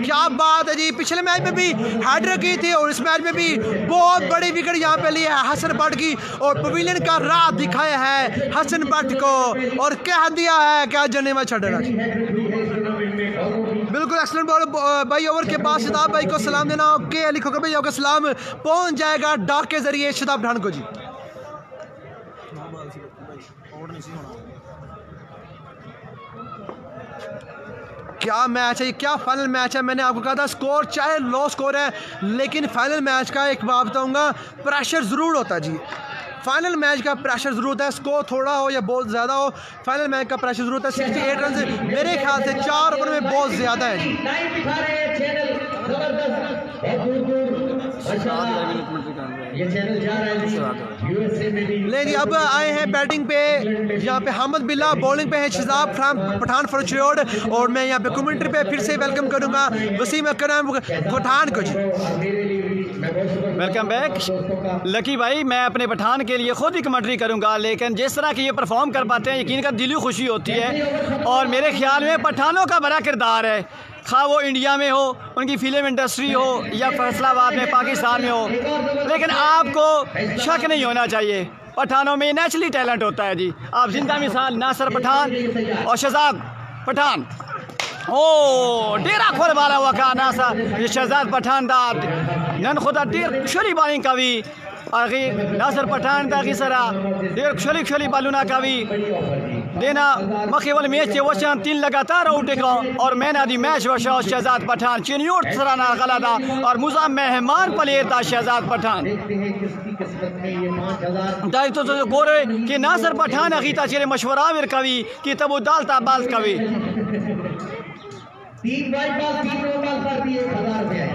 क्या बात है जी पिछले मैच में भी हेडर की थी और इस मैच में भी बहुत बड़ी विकेट यहाँ पे ली है हसन भट्ट की और पवेलियन का राह दिखाया है हसन भट्ट को और कह दिया है क्या जने में छड़ना बिल्कुल एक्सलेंट बॉल भाई ओवर के बाद शदाब भाई को सलाम देना ओके अली खोकर भाई का सलाम पहुँच जाएगा डाक के ज़रिए शदाब ढान को जी क्या मैच है? ये क्या फाइनल मैच है? मैंने आपको कहा था स्कोर चाहे लो स्कोर है लेकिन फाइनल मैच का एक बात बताऊँगा प्रेशर ज़रूर होता है जी। फाइनल मैच का प्रेशर ज़रूर होता है स्कोर थोड़ा हो या बहुत ज़्यादा हो फाइनल मैच का प्रेशर ज़रूर होता है। सिक्सटी एट रन मेरे ख्याल से चार ओवर में बहुत ज़्यादा है जी। ले जी अब आए हैं बैटिंग पे। यहाँ पे हमद बिल्ला बॉलिंग पे है शहजाब खान पठान फरचोड़ और मैं यहाँ पे कमेंट्री पे फिर से वेलकम करूँगा। वसीम अकरम पठान को जी। और मेरे लिए भी मैं बहुत शुक्र वेलकम बैक लकी भाई मैं अपने पठान के लिए खुद ही कमेंट्री करूँगा। लेकिन जिस तरह की ये परफॉर्म कर पाते हैं यकीन कर दिली खुशी होती है। और मेरे ख्याल में पठानों का बड़ा किरदार है। खा वो इंडिया में हो, उनकी फ़िल्म इंडस्ट्री हो, या फैसलाबाद में, पाकिस्तान में हो। लेकिन आपको शक नहीं होना चाहिए। पठानों में नेचुरली टैलेंट होता है जी। आप ज़िंदा मिसाल नासर पठान और शहजाद पठान। ओ डेरा खोर वाला वका नासा ये शहजाद पठान दाद नन खुदा डेर शरी बालिंग कवि। आगे नासर पठान दागी सरा, डेर शली शली बालूना कवि। देना मखिवल मैच के वशन तीन लगातार आउट एक और मैन आदि मैच वशा शहजाद पठान चिन्योट सराना गला था और मुजा मेहमान प्लेयर था शहजाद पठान। दाई तो तो गोरे कि नासर पठान अगीता चेरे मशवरा विर कवि कि तब दालता बाल कवि। तीन वाइट बॉल तीन बॉल पर भी हज़ार रुपया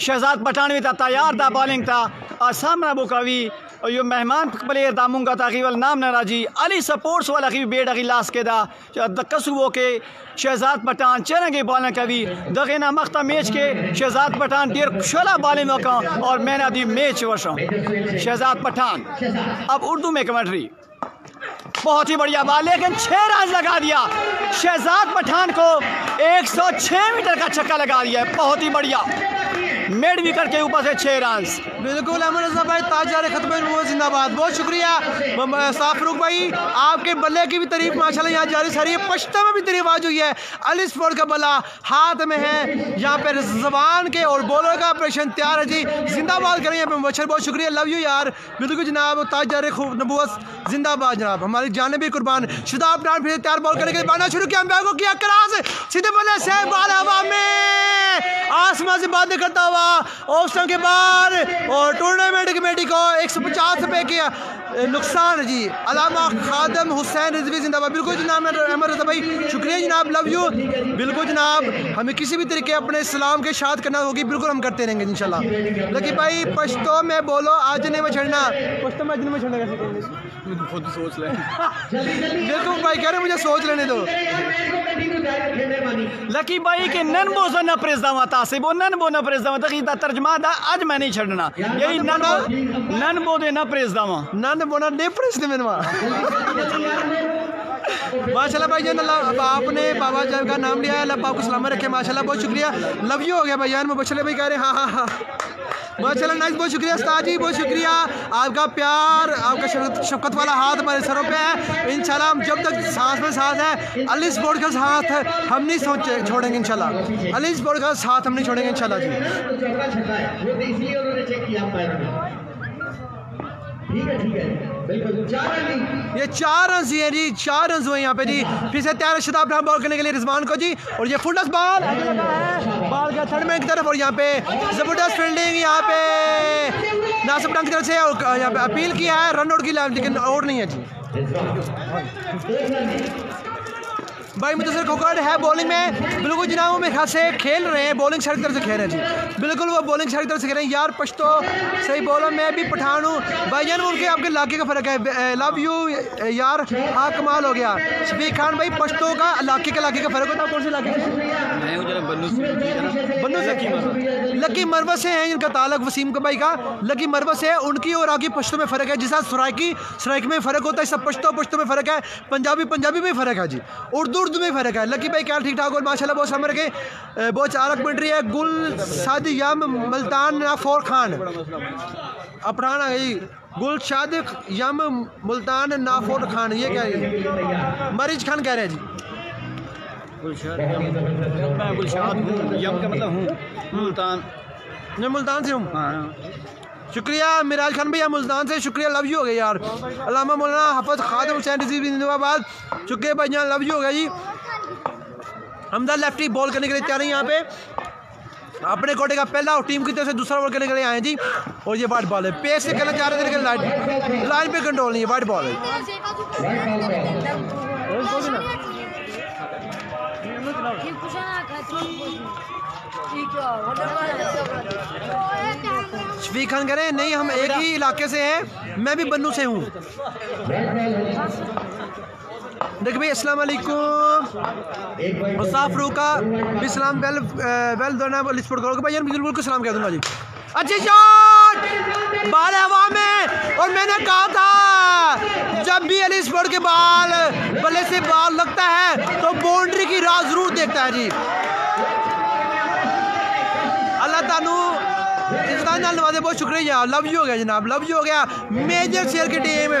शहजाद पठान भी था तैयार था बॉलिंग था और सामना बुकवी और ये मेहमान प्लेयर था मुंगा था अकीवल नाम न राज़ी। अली सपोर्ट्स वाला अकी बेड अकी लास के दा। कसुबो के शहजाद पठान चरंगे बॉलिंग कवि। दगेना मख्ता मैच के शहजाद पठान डेर शोला बॉलिंग का और मैंने दी मैच वशों शहजाद पठान, अब उर्दू में कमेंट्री। बहुत ही बढ़िया बात, लेकिन छः रन लगा दिया। शहजाद पठान को 106 मीटर का छक्का लगा दिया बहुत ही बढ़िया। मिड विकेट के ऊपर से छः रन। बिल्कुल, अहमद रजा भाई ताजार खत्म जिंदाबाद। बहुत शुक्रिया साफरुख भाई, आपके बल्ले की भी तारीफ़, माशाल्लाह, यहाँ जारी सारी है पश्तो में भी तारीफ़ आज हुई है। अली स्पोर्ट का बल्ला हाथ में है, यहाँ पे जबान के और बॉलर का ऑपरेशन तैयार है जी। जिंदाबाद करें यहाँ पे मुबशर, बहुत शुक्रिया, लव यू यार। बिल्कुल जनाब ताजार खूब नबूत जिंदाबाद जनाब। हमारी जाने भी कुर्बान, शुदाब डान फिर तैयार बॉल करने के लिए शुरू किया किया क्रॉस सीधे बल्ले से, बाल हवा में। आसमान से बातें करता हुआ ऑप्शन के बाद और टूर्नामेंट कमेटी को एक सौ पचास रुपये किया नुकसान जी। अलामा खादम हुसैन रिजवी जिंदाबाद। बिल्कुल जनाब अहमद रजा भाई, शुक्रिया जनाब लव यू बिल्कुल जनाब, हमें किसी भी तरीके अपने इस्लाम के शाद करना होगी, बिल्कुल हम करते रहेंगे इंशाल्लाह। लेकिन भाई पश्तो में बोलो, आज नहीं में छड़ना। पश्तो में आज नहीं में छड़ना कैसे कहेंगे खुद सोच ले। बिल्कुल भाई कह रहे मुझे सोच लेने दो। लकी भाई के नन बोझो न प्रेजदावा तासिब वो नन बो न प्रेजदावा तक तर्जमा दा आज मैं नहीं छड़ना। यही नन बो नन बो दे न प्रेजदावा नंद बोना ने प्रेस ने मेनवा माशाल्लाह भाई जान अल्लाह आपने बाबा जब का नाम लिया है अल्लाह आपको सलामत रखे। माशाल्लाह बहुत शुक्रिया। लव यू हो गया भाईजान मुबशर भाई कह रहे हैं हाँ हाँ। हाँ चलो नाइस, बहुत शुक्रिया उस्ताद जी, बहुत शुक्रिया। आपका प्यार, आपका शफकत वाला हाथ हमारे सरों पे है। इंशाल्लाह, हम जब तक सांस में सांस है, अली बोर्ड का साथ हम नहीं सोचे छोड़ेंगे इंशाल्लाह। अली स्पोर्ट का साथ हम नहीं छोड़ेंगे इंशाल्लाह जी। ने ठीक है ठीक है। ये चार रन हैं जी चार रन हुए यहाँ पे जी। फिर से तैयार शताब रहा बॉल करने के लिए रिजवान को जी। और ये फुलस बॉल। बॉल गया थर्ड मैन की तरफ़ और यहाँ पे ज़बरदस्त फील्डिंग यहाँ पे। नासिब डंग की तरफ़ से और यहाँ पे अपील किया है रन आउट की लेकिन आउट नहीं है जी। भाई मुदसर खोकड़ है बॉलिंग में। बिल्कुल जनाब मेरे ख्याल से खेल रहे हैं बॉलिंग सारी की तरफ़ से खेल रहे हैं जी। बिल्कुल वो बॉलिंग सारी की तरफ़ से खेल रहे हैं। यार पश्तो सही बॉलर मैं भी पठान हूँ। भाईजान उनके आपके इलाके का फ़र्क है। लव यू यार हाँ कमाल हो गया। शफीक खान भाई पश्तो का इलाके के इलाके का फ़र्क होता है कौन से इलाके बन्नू से लकी मरवत से हैं इनका ताल्लुक वसीम का भाई का। लकी मरवत से है उनकी और आगे पश्तो में फ़र्क है। जिस सराइकी सराइक में फ़र्क होता है सब पश्तो पश्तो में फ़र्क है। पंजाबी पंजाबी में फ़र्क है जी। उर्दू उर्दू में फ़र्क है। लकी भाई क्या ठीक ठाक और माशाल्लाह बहुत समर के बहुत चार कमेंट्री है। गुल सादी यम मुल्तान नाफोर खान। अपरान गई गुल शादिक यम मुल्तान नाफोर खान। ये क्या है मरीज़ खान कह रहे हैं जी। मैं गुलशाद हूँ। यम का मतलब हूँ। मुल्तान। मैं मुल्तान से हूँ। हाँ। शुक्रिया, मिराज खान भैया मुल्तान से शुक्रिया लव यू हो गया यार। अलामा मौलाना हफत खादम हुसैन रजीब जिंदाबाद। शुक्रिया भाई जान लव यू हो गया जी। हमदा लेफ्टी बॉल करने के लिए तैयार है यहाँ पे। अपने कोटे का पहला और टीम की तरफ़ से दूसरा बॉल करने के लिए आए जी। और ये वाइट बॉल है। पेस से करना चाह रहे थे, लेकिन लाइन लाइन पे कंट्रोल नहीं है वाइट बॉल है। शफीक खान कह रहे हैं नहीं हम एक ही इलाके से हैं मैं भी बन्नू से हूँ। देख भाई अस्सलाम वालेकुम। मुसाफ रूका भी सलाम वेल वेल दोना भाई बिल्कुल को सलाम कह दूँगा जी। अच्छी शॉट! बाल हवा में और मैंने कहा था जब भी अली स्पोर्ट के बाल बल्ले से बाल लगता है तो बाउंड्री की राह ज़रूर देखता है जी। अल्लाह तानू इंसान नवाजे, बहुत शुक्रिया। लव यू हो गया जनाब, लव यू हो गया। मेजर शेयर की टीम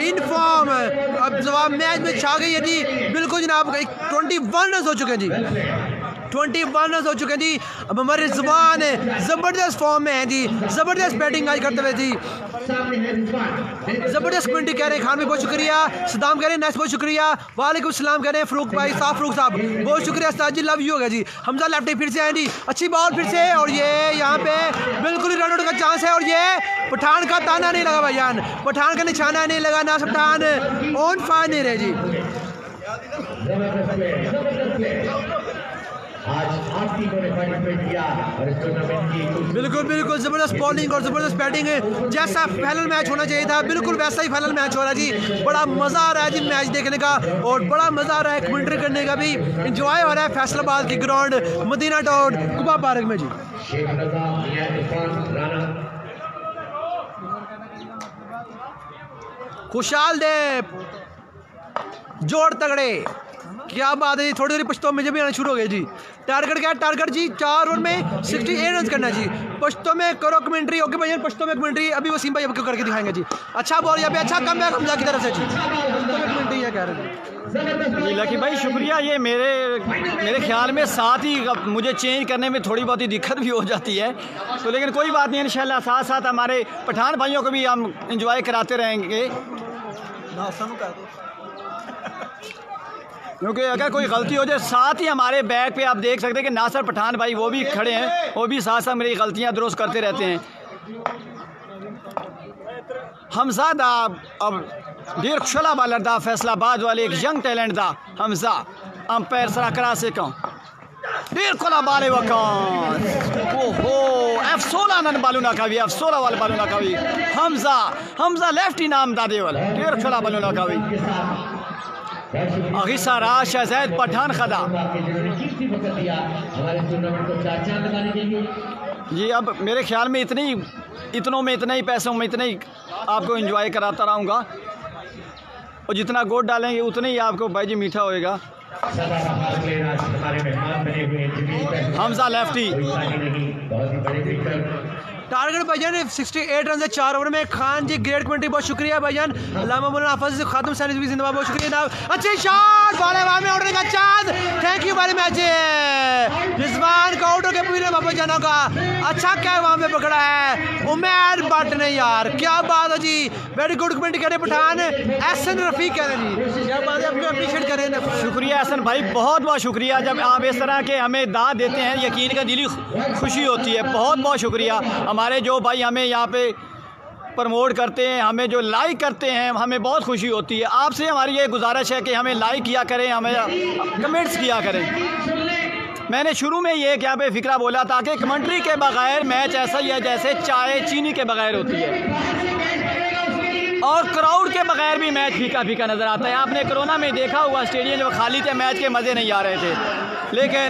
इन फॉर्म अब जवाब मैच में छा गई है जी। बिल्कुल जनाब ट्वेंटी वन रन हो चुके हैं जी। ट्वेंटी वन हो चुके हैं जी। अब हमारे जबान ज़बरदस्त फॉर्म में है जी। ज़बरदस्त बैटिंग आज करते हुए जी। ज़बरदस्त कमेंटी कह रहे हैं, खान भी बहुत शुक्रिया। सदाम कह रहे हैं नेक्स्ट बहुत शुक्रिया। वालेकुम सलाम कह रहे हैं फ़रूक भाई साफ़ फ़रूक साहब, बहुत शुक्रिया उस्ताद जी लव यू हो गया जी। हमजा लेफ्टी फिर से आए जी। अच्छी बॉल फिर से, और ये यहाँ पे बिल्कुल ही रन आउट का चांस है, और ये पठान का ताना नहीं लगा भाई भाईजान पठान का निशाना नहीं लगा ना पठान ऑन फायर नहीं रहे जी। आठ टीमों ने पार्टिसिपेट किया और इस टूर्नामेंट की बिल्कुल बिल्कुल ज़बरदस्त बॉलिंग और ज़बरदस्त बैटिंग है। जैसा फाइनल मैच होना चाहिए था बिल्कुल वैसा ही फाइनल मैच हो रहा है जी। बड़ा मज़ा आ रहा है जी मैच देखने का और बड़ा मज़ा आ रहा है कमेंट्री करने का भी। इंजॉय हो रहा है फैसलाबाद की ground Madina town Quba park में जी। शेख रजा मियाँ खुशहाल दे जोड़ तगड़े। क्या बात है जी? थोड़ी थोड़ी पश्तो में जब भी आना शुरू हो गया जी। टारगेट क्या? है टारगेट जी चार ओवर में सिक्सटी एट रन करना जी। पश्तो में करो कमेंट्री ओके भाई पश्तो में कमेंट्री। अभी वसीम भाई आपको करके दिखाएँगे जी? अच्छा बॉल यहाँ पे अच्छा कम बैक हमजा की तरफ़ से जी। पश्तो में कमेंट्री ये कह रहे हैं। जी लकी भाई शुक्रिया। ये मेरे मेरे ख्याल में साथ ही मुझे चेंज करने में थोड़ी बहुत ही दिक्कत भी हो जाती है। तो लेकिन कोई बात नहीं इंशाल्लाह। साथ साथ हमारे पठान भाइयों को भी हम इंजॉय कराते रहेंगे। क्योंकि अगर कोई गलती हो जाए, साथ ही हमारे बैग पे आप देख सकते हैं कि नासर पठान भाई वो भी खड़े हैं, वो भी साथ साथ मेरी गलतियाँ दुरुस्त करते रहते हैं। हमजा दा अब देर खुशला बालर दा, फैसलाबाद वाले एक यंग टैलेंट दा, हमजा, अंपायर सरा करा से कहूँ। देर कोला बाले वकान ओहो एफ़ सोलह नन बालू ना कावी एफ़ सोलह वाले बालू ना कावी हमजा हमजा लेफ़्ट ही नाम दादे वाले देर खुशला बालू ना कावी अगिसा शहजैद पठान खदा। जी अब मेरे ख्याल में इतनी इतनों में इतने ही पैसों में इतने ही आपको एंजॉय कराता रहूँगा। और जितना गोद डालेंगे उतने ही आपको भाई जी मीठा होएगा। हैं हमजा लेफ्टी ही टारगेट भाईजान 68 रन से चार ओवर में। खान जी ग्रेट कमेंट्री बहुत शुक्रिया भाईजान। अलामा मौलाना हाफिज खातम सैनिक भी जिंदाबाद, बहुत शुक्रिया जनाब अच्छी शॉट बाले बाल में उड़ने का चाँद thank you very much. Rizwan का आउट होकर पूरे बाबा जाना का। अच्छा क्या वहाँ पे पकड़ा है। उमेर बट ने यार, क्या बात है जी। वेरी गुड कमेंट कह रहे पठान। एहसन रफीक कह रहे जी। क्या बात है आपको अप्रिशिएट करें ना। शुक्रिया हसन भाई, बहुत बहुत शुक्रिया। जब आप इस तरह के हमें दाद देते हैं, यकीन का दिली खुशी होती है। बहुत बहुत शुक्रिया। हमारे जो भाई हमें यहाँ पे प्रमोट करते हैं, हमें जो लाइक करते हैं, हमें बहुत खुशी होती है। आपसे हमारी ये गुजारिश है कि हमें लाइक किया करें, हमें कमेंट्स किया करें। मैंने शुरू में ये क्या पे फिक्रा बोला था कि कमेंट्री के बगैर मैच ऐसा ही है जैसे चाय चीनी के बगैर होती है। और क्राउड के बगैर भी मैच फीका फीका नज़र आता है। आपने कोरोना में देखा हुआ स्टेडियम जो खाली थे मैच के मज़े नहीं आ रहे थे। लेकिन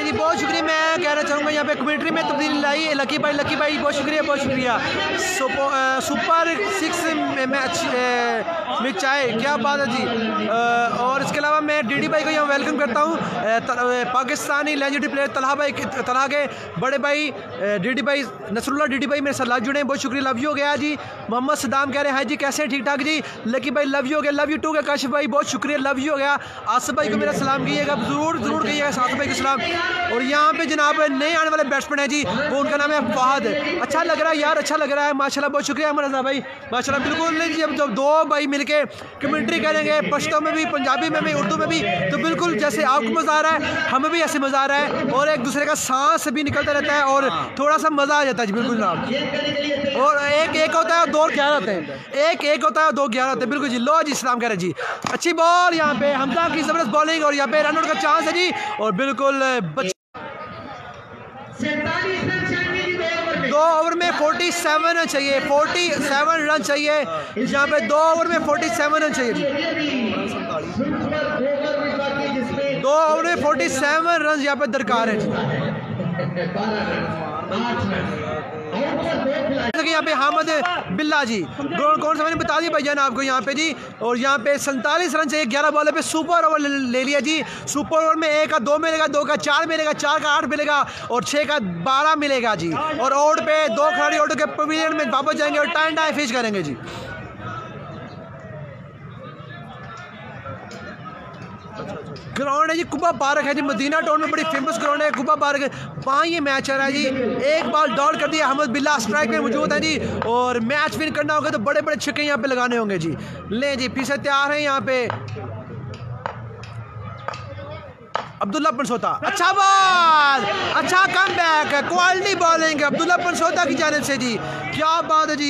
नहीं जी, बहुत शुक्रिया। मैं कहना चाहूँगा, यहाँ पे कमेंट्री में तब्दीली लाई। लकी भाई लकी भाई बहुत शुक्रिया बहुत शुक्रिया। सुपर सिक्स मैच में चाय क्या बात है जी। और इसके अलावा मैं डी भाई को यहाँ वेलकम करता हूँ। पाकिस्तानी लेजेंडरी प्लेयर तलहा भाई तलहा के बड़े भाई डी भाई नसरुल्ला डी भाई मेरे साथ लाभ जुड़े हैं। बहुत शुक्रिया। लव यू हो गया जी। मोहम्मद सदाम कह रहे हैं हाई जी, कैसे ठीक ठाक जी? लकी भाई लव यू हो गया लव यू टू के काशिफ भाई, बहुत शुक्रिया लव यू हो गया। आसफ भाई को मेरा सलाम कीजिएगा ज़रूर ज़रूर कहिएगा साथ भाई को सलाम। और यहाँ पे जनाब नए आने वाले बैट्समैन है जी, वो उनका नाम है फहद अच्छा लग रहा है यार अच्छा लग रहा है, माशाल्लाह, बहुत शुक्रिया, अमर भाई। माशाल्लाह, बिल्कुल जब जब दो भाई मिल के कमेंट्री करेंगे, पश्तो में भी, पंजाबी में भी, उर्दू में भी। तो बिल्कुल जैसे आपको मज़ा आ रहा है, हमें भी ऐसे मज़ा आ रहा है, और एक दूसरे का सांस भी निकलता रहता है, और थोड़ा सा मज़ा आ जाता है जी, बिल्कुल जनाब। और एक एक होता है और ग्यारह होते हैं? एक एक होता है दो ग्यारह होते हैं। बिल्कुल जी, लो जी इस्लाम कह रहे जी। अच्छी बॉल यहाँ पे हमजा की ज़बरदस्त बॉलिंग और यहाँ पे रन आउट का चांस है जी। और बिल्कुल दो ओवर में दो ओवर में 47 रन चाहिए 47 रन चाहिए। यहाँ पे दो ओवर में 47 रन चाहिए दो ओवर में 47 रन यहाँ पे दरकार है यहाँ पे हामद बिल्ला जी। कौन कौन सा मैंने बता दिया भाईजान आपको यहाँ पे जी। और यहाँ पे सैंतालीस रन चाहिए ग्यारह बॉलों पे सुपर ओवर ले, लिया जी। सुपर ओवर में एक का दो मिलेगा दो का चार मिलेगा चार का आठ मिलेगा और छः का बारह मिलेगा जी। और आउट पे दो खिलाड़ी आउट के पवेलियन में वापस जाएँगे और टाइम टाइम फ़िश करेंगे जी। ग्राउंड है जी कुबा पार्क है जी, मदीना टाउन में बड़ी फ़ेमस ग्राउंड है कुबा पार्क। वहाँ ये मैच चल रहा है जी, एक बॉल डॉट कर दिया, अहमद बिल्ला स्ट्राइक में मौजूद है जी, और मैच विन करना होगा तो बड़े बड़े छक्के यहाँ पे लगाने होंगे जी। ले जी, पीछे तैयार हैं यहाँ पे। अब्दुल्ला पंसोता अच्छा बॉल अच्छा come back quality bowling Abdullah Pansota की जानिब से जी, क्या बात है जी।